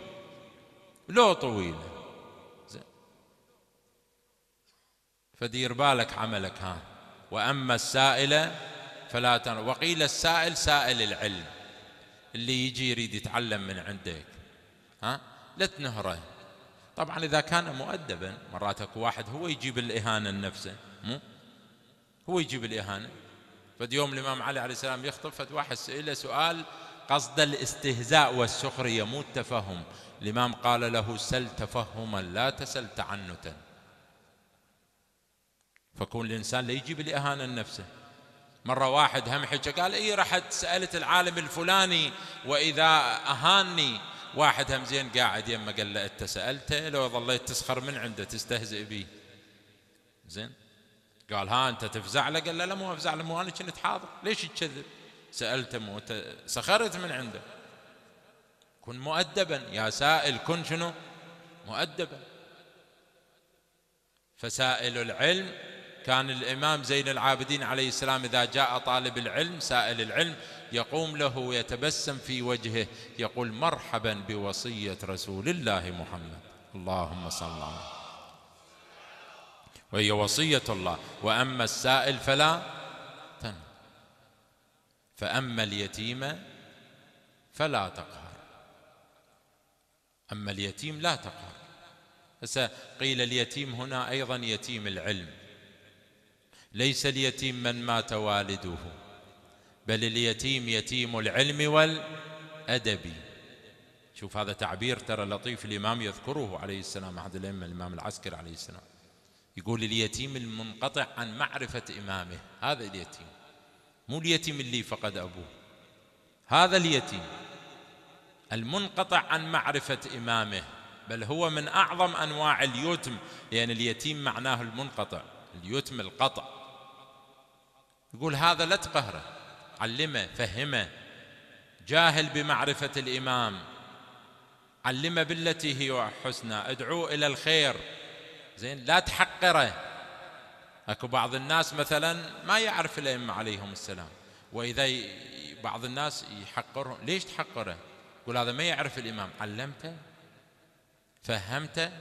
لو طويلة. زين. فدير بالك عملك ها. وأما السائل فلا تنر وقيل السائل سائل العلم. اللي يجي يريد يتعلم من عندك. ها؟ لا تنهره. طبعا إذا كان مؤدبا مرات أكو واحد هو يجيب الإهانة لنفسه مو؟ هو يجيب الإهانة. فد يوم الإمام علي عليه السلام يخطب فد واحد سئله سؤال قصد الاستهزاء والسخرية مو التفهم الإمام قال له سل تفهما لا تسل تعنتا. فكون الإنسان لا يجيب الإهانة لنفسه. مرة واحد هم حكى قال إيه رحت سألت العالم الفلاني وإذا أهاني. واحد هم زين قاعد يمه قال له أنت سألته لو ظليت تسخر من عنده تستهزئ به زين؟ قال ها أنت تفزع له؟ قال له لا مو أفزع له مو أنا كنت حاضر. ليش تكذب؟ سالته مو انت سخرت من عنده. كن مؤدبا. يا سائل كن شنو؟ مؤدبا. فسائل العلم كان الإمام زين العابدين عليه السلام إذا جاء طالب العلم سائل العلم يقوم له ويتبسم في وجهه يقول مرحبا بوصية رسول الله محمد. اللهم صل عليه وهي وصية الله. وأما السائل فلا فأما اليتيم فلا تقهر. أما اليتيم لا تقهر. قيل اليتيم هنا أيضا يتيم العلم. ليس اليتيم من مات والده بل اليتيم يتيم العلم والأدب. شوف هذا تعبير ترى لطيف الإمام يذكره عليه السلام أحد الأئمة الإمام العسكري عليه السلام. يقول اليتيم المنقطع عن معرفة إمامه هذا اليتيم. مو اليتيم اللي فقد أبوه. هذا اليتيم المنقطع عن معرفة إمامه بل هو من أعظم أنواع اليتم. لأن اليتيم معناه المنقطع اليتم القطع. يقول هذا لا تقهره علمه فهمه جاهل بمعرفة الإمام علمه بالتي هي حسنى. ادعوه إلى الخير. زين لا تحقره. أكو بعض الناس مثلا ما يعرف الائمه عليهم السلام وإذا بعض الناس يحقرهم ليش تحقره؟ يقول هذا ما يعرف الإمام علمته؟ فهمته؟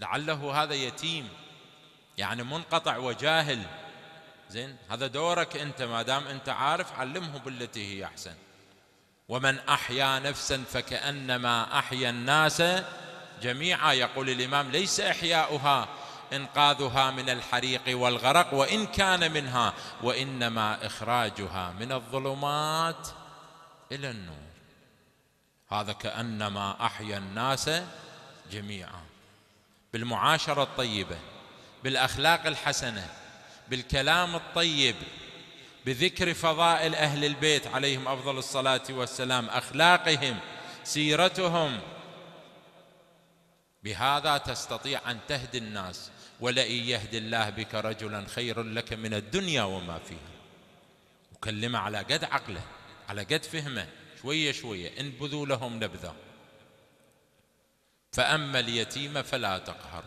لعله هذا يتيم يعني منقطع وجاهل. زين؟ هذا دورك أنت ما دام أنت عارف علمه بالتي هي أحسن. ومن أحيا نفسا فكأنما أحيا الناس جميعا يقول الإمام ليس إحياؤها. إنقاذها من الحريق والغرق وإن كان منها وإنما إخراجها من الظلمات إلى النور. هذا كأنما أحيا الناس جميعا. بالمعاشرة الطيبة بالأخلاق الحسنة بالكلام الطيب بذكر فضائل أهل البيت عليهم أفضل الصلاة والسلام أخلاقهم سيرتهم. بهذا تستطيع أن تهدي الناس. ولئن يهدي الله بك رجلا خير لك من الدنيا وما فيها. وكلمه على قد عقله على قد فهمه. شوية شوية انبذوا لهم نبذة. فأما اليتيم فلا تقهر.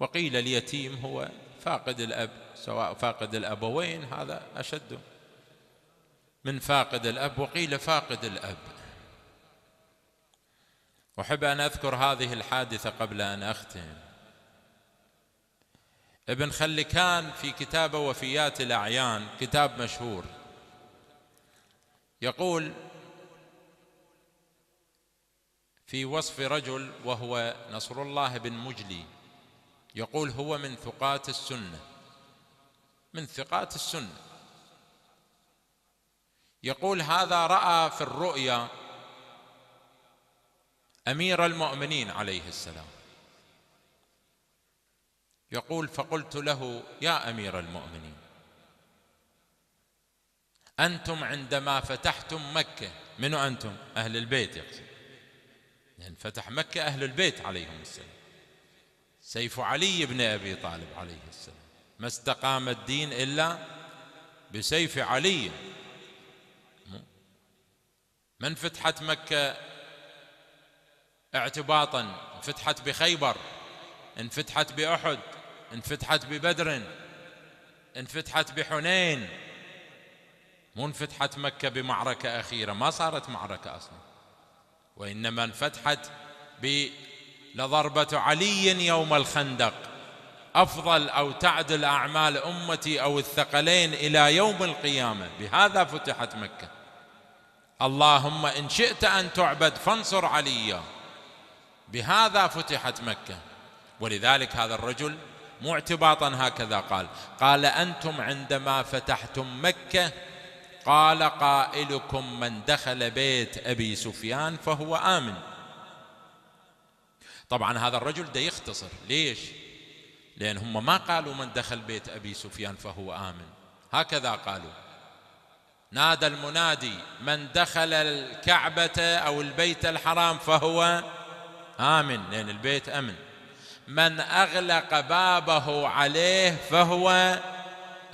وقيل اليتيم هو فاقد الأب سواء فاقد الأبوين هذا أشد من فاقد الأب. وقيل فاقد الأب. أحب أن أذكر هذه الحادثة قبل أن أختم. ابن خلكان في كتاب وفيات الأعيان كتاب مشهور. يقول في وصف رجل وهو نصر الله بن مجلي يقول هو من ثقات السنة من ثقات السنة. يقول هذا رأى في الرؤيا أمير المؤمنين عليه السلام. يقول فقلت له يا أمير المؤمنين أنتم عندما فتحتم مكة من أنتم؟ أهل البيت يقصد. لأن فتح مكة أهل البيت عليهم السلام. سيف علي بن أبي طالب عليه السلام. ما استقام الدين إلا بسيف علي. من فتحت مكة؟ اعتباطا. انفتحت بخيبر. انفتحت بأحد. انفتحت ببدر انفتحت بحنين مو انفتحت مكة بمعركة أخيرة. ما صارت معركة أصلا. وإنما انفتحت لضربة علي يوم الخندق. أفضل أو تعدل أعمال أمتي أو الثقلين إلى يوم القيامة. بهذا فتحت مكة. اللهم إن شئت أن تعبد فانصر عليا بهذا فتحت مكة. ولذلك هذا الرجل مو اعتباطا هكذا قال. قال أنتم عندما فتحتم مكة قال قائلكم من دخل بيت أبي سفيان فهو آمن. طبعا هذا الرجل ده يختصر. ليش؟ لأن هم ما قالوا من دخل بيت أبي سفيان فهو آمن. هكذا قالوا. نادى المنادي من دخل الكعبة أو البيت الحرام فهو آمن لأن البيت أمن. من أغلق بابه عليه فهو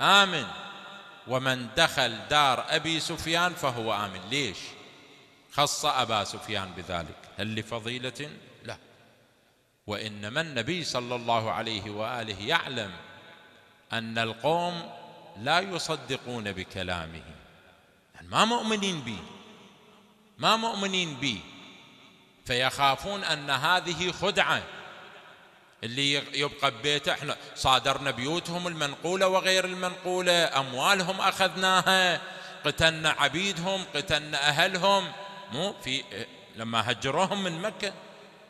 آمن. ومن دخل دار أبي سفيان فهو آمن. ليش؟ خص أبا سفيان بذلك. هل لفضيلة؟ لا. وإنما النبي صلى الله عليه وآله يعلم أن القوم لا يصدقون بكلامه. يعني ما مؤمنين به ما مؤمنين به فيخافون أن هذه خدعة. اللي يبقى ببيته إحنا صادرنا بيوتهم المنقولة وغير المنقولة. أموالهم أخذناها. قتلنا عبيدهم قتلنا أهلهم. مو في لما هجروهم من مكة.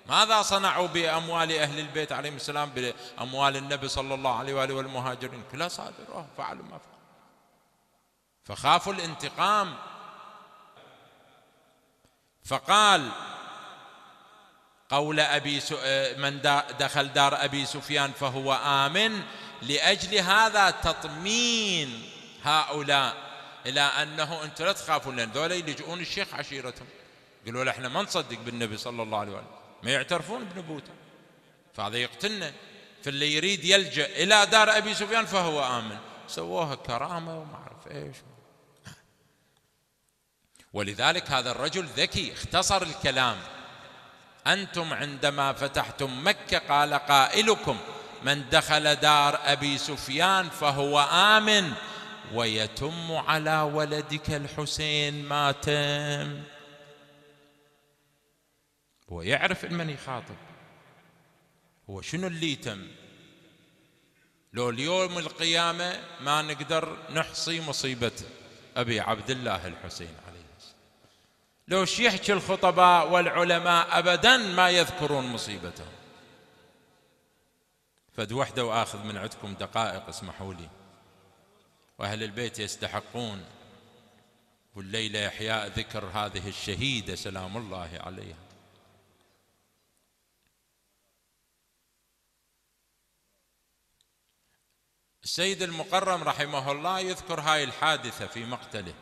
ماذا صنعوا بأموال أهل البيت عليهم السلام؟ بأموال النبي صلى الله عليه وآله والمهاجرين. كلها صادروها فعلوا ما فعلوا. فخافوا الانتقام. فقال قول أبي من دخل دار أبي سفيان فهو آمن. لأجل هذا تطمين هؤلاء إلى أنه أنت لا تخافون لأن ذولا يلجؤون الشيخ عشيرتهم. يقولوا له إحنا ما نصدق بالنبي صلى الله عليه وسلم. ما يعترفون بنبوته. فهذا يقتلنا. فاللي يريد يلجأ إلى دار أبي سفيان فهو آمن. سووها كرامة وما أعرف إيش. ولذلك هذا الرجل ذكي اختصر الكلام. أنتم عندما فتحتم مكة قال قائلكم من دخل دار أبي سفيان فهو آمن ويتم على ولدك الحسين ما تم هو يعرف من يخاطب. هو شنو اللي تم لو اليوم القيامة ما نقدر نحصي مصيبة أبي عبد الله الحسين. لو يحكي الخطباء والعلماء أبدا ما يذكرون مصيبته فد وحدة وآخذ من عندكم دقائق اسمحوا لي. وأهل البيت يستحقون. والليلة إحياء ذكر هذه الشهيدة سلام الله عليها. السيد المقرم رحمه الله يذكر هاي الحادثة في مقتله.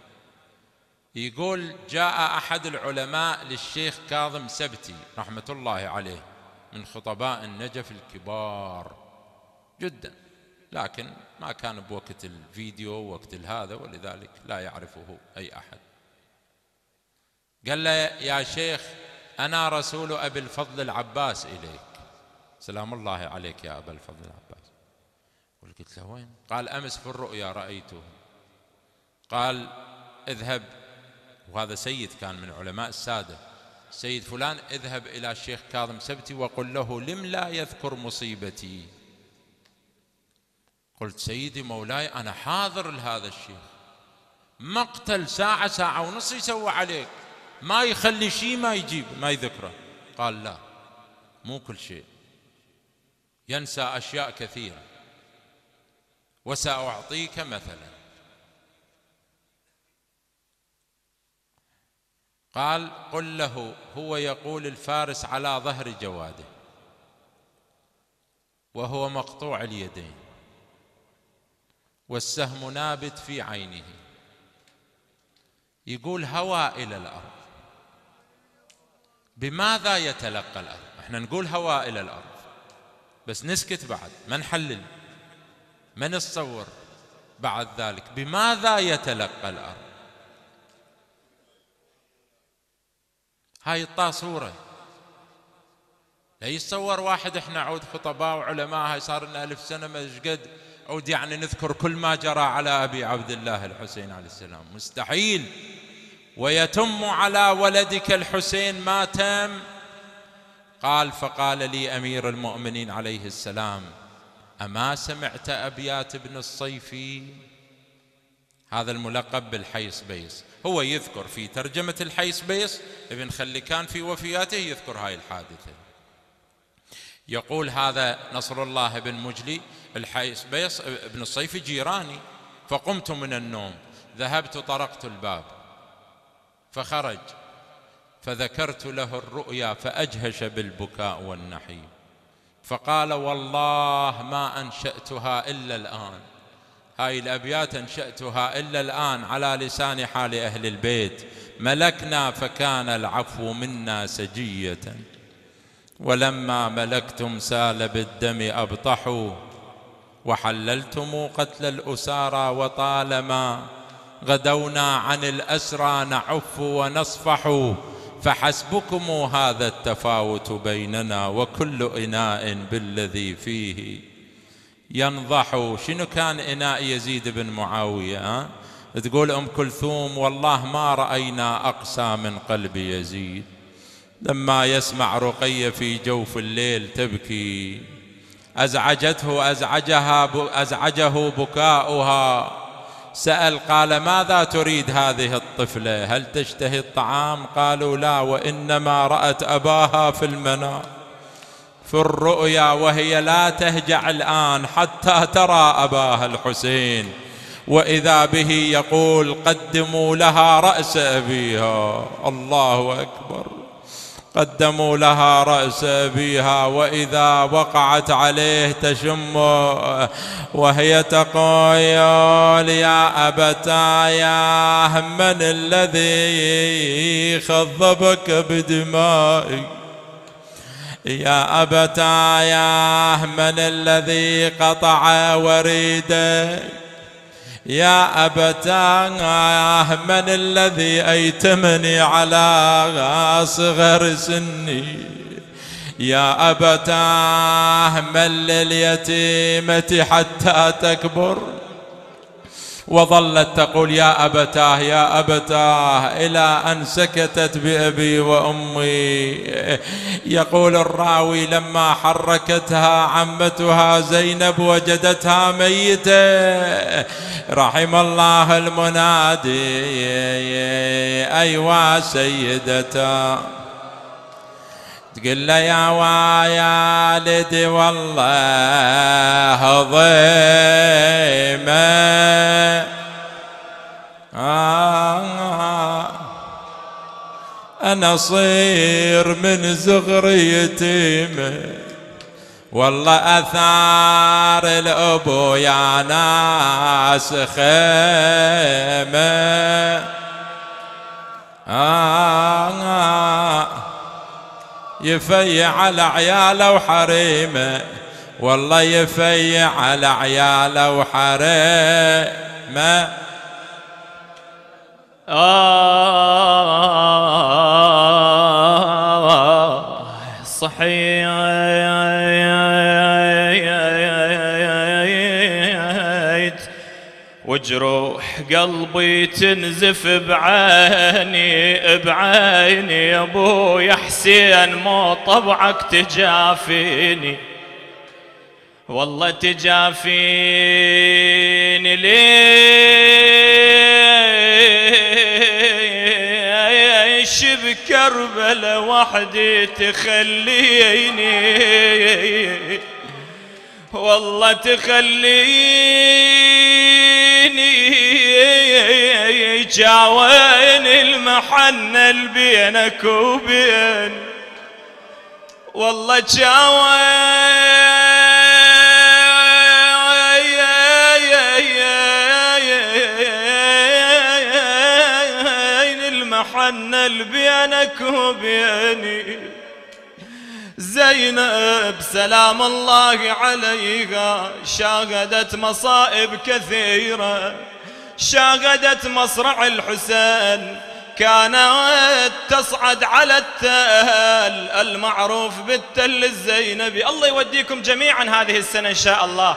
يقول جاء أحد العلماء للشيخ كاظم سبتي رحمة الله عليه من خطباء النجف الكبار جدا لكن ما كان بوقت الفيديو وقت هذا ولذلك لا يعرفه أي أحد. قال له يا شيخ أنا رسول أبي الفضل العباس إليك. سلام الله عليك يا أبا الفضل العباس. قلت له وين؟ قال أمس في الرؤيا رأيته. قال اذهب وهذا سيد كان من علماء السادة. سيد فلان اذهب إلى الشيخ كاظم سبتي وقل له لم لا يذكر مصيبتي؟ قلت سيدي مولاي أنا حاضر لهذا الشيخ. مقتل ساعة ساعة ونص يسوى عليك. ما يخلي شيء ما يجيب ما يذكره. قال لا مو كل شيء. ينسى أشياء كثيرة. وسأعطيك مثلا. قال قل له هو يقول الفارس على ظهر جواده وهو مقطوع اليدين والسهم نابت في عينه. يقول هوى إلى الأرض. بماذا يتلقى الأرض؟ إحنا نقول هوى إلى الأرض. بس نسكت بعد ما نحلل ما نتصور بعد ذلك. بماذا يتلقى الأرض؟ هاي الطاسورة. لا يتصور واحد إحنا عود خطباء وعلماء هاي صار لنا ألف سنة ما قد. عود يعني نذكر كل ما جرى على أبي عبد الله الحسين عليه السلام. مستحيل. ويتم على ولدك الحسين ما تم. قال فقال لي أمير المؤمنين عليه السلام أما سمعت أبيات ابن الصيفي هذا الملقب بالحيس بيس هو يذكر في ترجمة الحيس بيس ابن خلكان في وفياته يذكر هاي الحادثة. يقول هذا نصر الله بن مجلي الحيس بيس ابن الصيف جيراني فقمت من النوم ذهبت طرقت الباب فخرج فذكرت له الرؤيا فأجهش بالبكاء والنحيب فقال والله ما أنشأتها إلا الآن. هاي الأبيات أنشأتها إلا الآن على لسان حال أهل البيت. ملكنا فكان العفو منا سجية. ولما ملكتم سال بالدم أبطحوا. وحللتم قتل الأسارى وطالما. غدونا عن الأسرى نعف ونصفح. فحسبكم هذا التفاوت بيننا وكل إناء بالذي فيه. ينضح. شنو كان إناء يزيد بن معاوية؟ ها؟ تقول أم كلثوم والله ما رأينا أقسى من قلب يزيد. لما يسمع رقية في جوف الليل تبكي. أزعجته أزعجها أزعجه بكاؤها. سأل قال ماذا تريد هذه الطفلة؟ هل تشتهي الطعام؟ قالوا لا وإنما رأت أباها في المنام. في الرؤيا وهي لا تهجع الآن حتى ترى أباها الحسين. وإذا به يقول قدموا لها رأس أبيها. الله أكبر. قدموا لها رأس أبيها وإذا وقعت عليه تشم وهي تقول يا أبتا يا من الذي خضبك بدمائي. يا أبتا يا من الذي قطع وريدك يا أبتا من الذي أيتمني على صغر سني؟ يا أبتا من لليتيمة حتى تكبر؟ وظلت تقول يا أبتاه يا أبتاه إلى أن سكتت بأبي وأمي. يقول الراوي لما حركتها عمتها زينب وجدتها ميتة. رحم الله المنادي أيوا سيدتا تقول له يا والد والله ضيمه آه. أنا صير من زغري يتيمة والله أثار الأبو يا ناس خيمة. آه. يفيع على عياله وحريمه والله يفيع على عياله وحريمه. آه. قلبي تنزف بعيني بعيني يا ابويا حسين مو طبعك تجافيني. والله تجافيني ليش بكربلة وحدي تخليني؟ والله تخليني جاوين المحنل بينك وبين. والله جاوين المحنل بينك وبيني زينب سلام الله عليها شاهدت مصائب كثيرة. شاهدت مصرع الحسين كانت تصعد على التل المعروف بالتل الزينبي. الله يوديكم جميعا هذه السنة إن شاء الله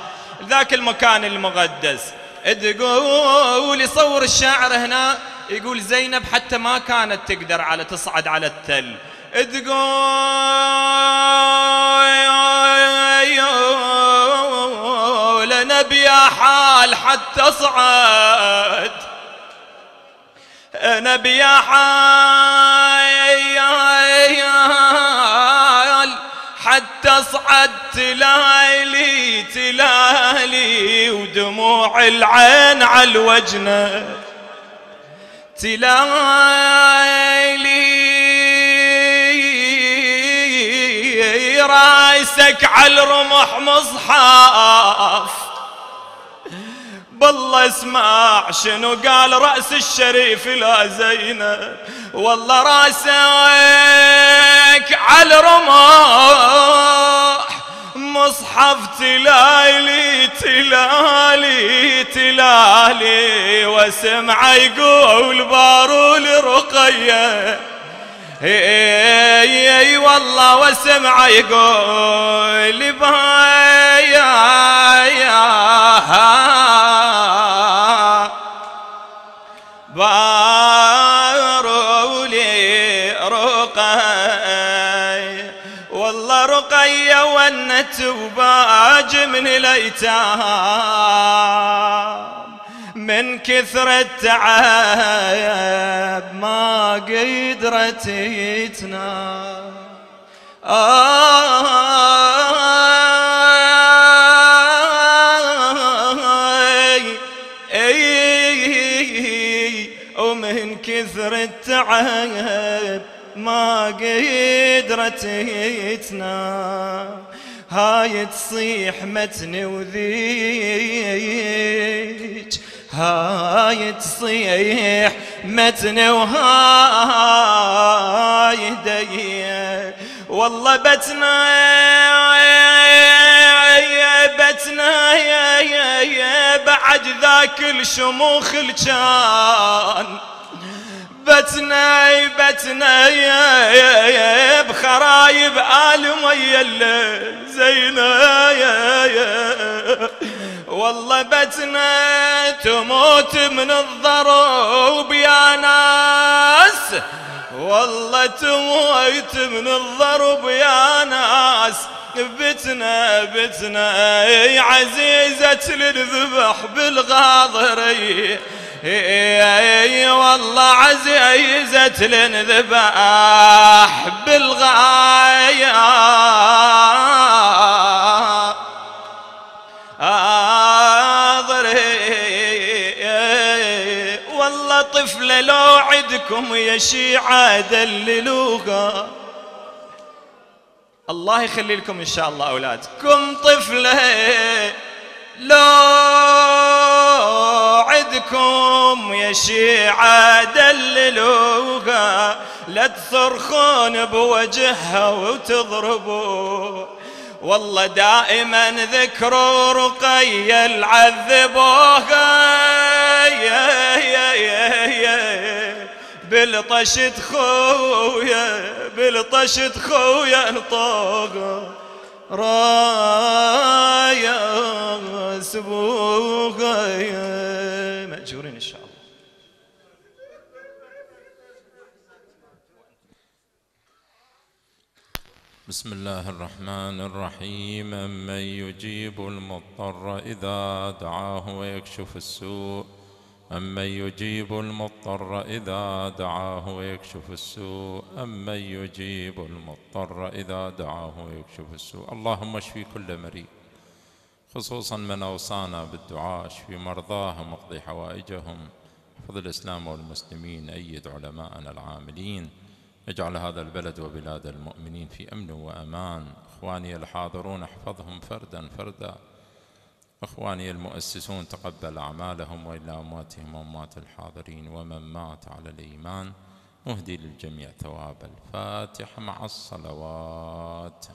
ذاك المكان المقدس. تقول يصور الشاعر هنا يقول زينب حتى ما كانت تقدر على تصعد على التل. تقول نبي حال حتى أصعد. نبي حال حتى أصعد تلالي تلالي ودموع العين على الوجنه تلالي راسك على الرمح مصحف. بالله اسمع شنو قال رأس الشريف لا زينب. والله رأسك على الرمح مصحف تلالي تلالي تلالي. واسمع يقول بارول رقية. إي اي والله واسمع يقول بايا بارولي رقي. والله رقية ونت وباج من الأيتام. من كثر التعب ما قدرت تنام. آي كثر التعب ما قدرت تنام هاي تصيح متن وذيج هاي تصيح متن وهاي ديه والله بتنا بتنا يا يا يا بعد ذاك الشموخ الجان. بتنا بتنا يا بخرايب آل مي الليل زينة. يا يا والله بتنا تموت من الضروب يا ناس. والله تموت من الضرب يا ناس. بتنا بتنا عزيزة للذبح بالغاضري. إي والله عزيزة لنذبح بالغاية. والله طفلة لو عدكم يا شيعة دللوها. الله يخلي لكم إن شاء الله أولادكم طفلة لو عدكم يا شيعة دللوها. لا تصرخون بوجهها وتضربوا. والله دائما ذكروا رقية العذبوها. يا يا يا يا. خويا بالطشت خويا نطوق رايا سبوقا مأجورين إن شاء الله. بسم الله الرحمن الرحيم. أمن يجيب المضطر إذا دعاه ويكشف السوء. أمن يجيب المضطر إذا دعاه ويكشف السوء. أمن يجيب المضطر إذا دعاه ويكشف السوء. اللهم اشفي كل مريض خصوصا من أوصانا بالدعاء اشفي مرضاهم واقضي حوائجهم. احفظ الإسلام والمسلمين أيد علماءنا العاملين. اجعل هذا البلد وبلاد المؤمنين في أمن وأمان. إخواني الحاضرون احفظهم فردا فردا. إخواني المؤسسون تقبل أعمالهم وإلى أمواتهم وأموات الحاضرين ومن مات على الإيمان مهدي للجميع ثواب الفاتحة مع الصلوات.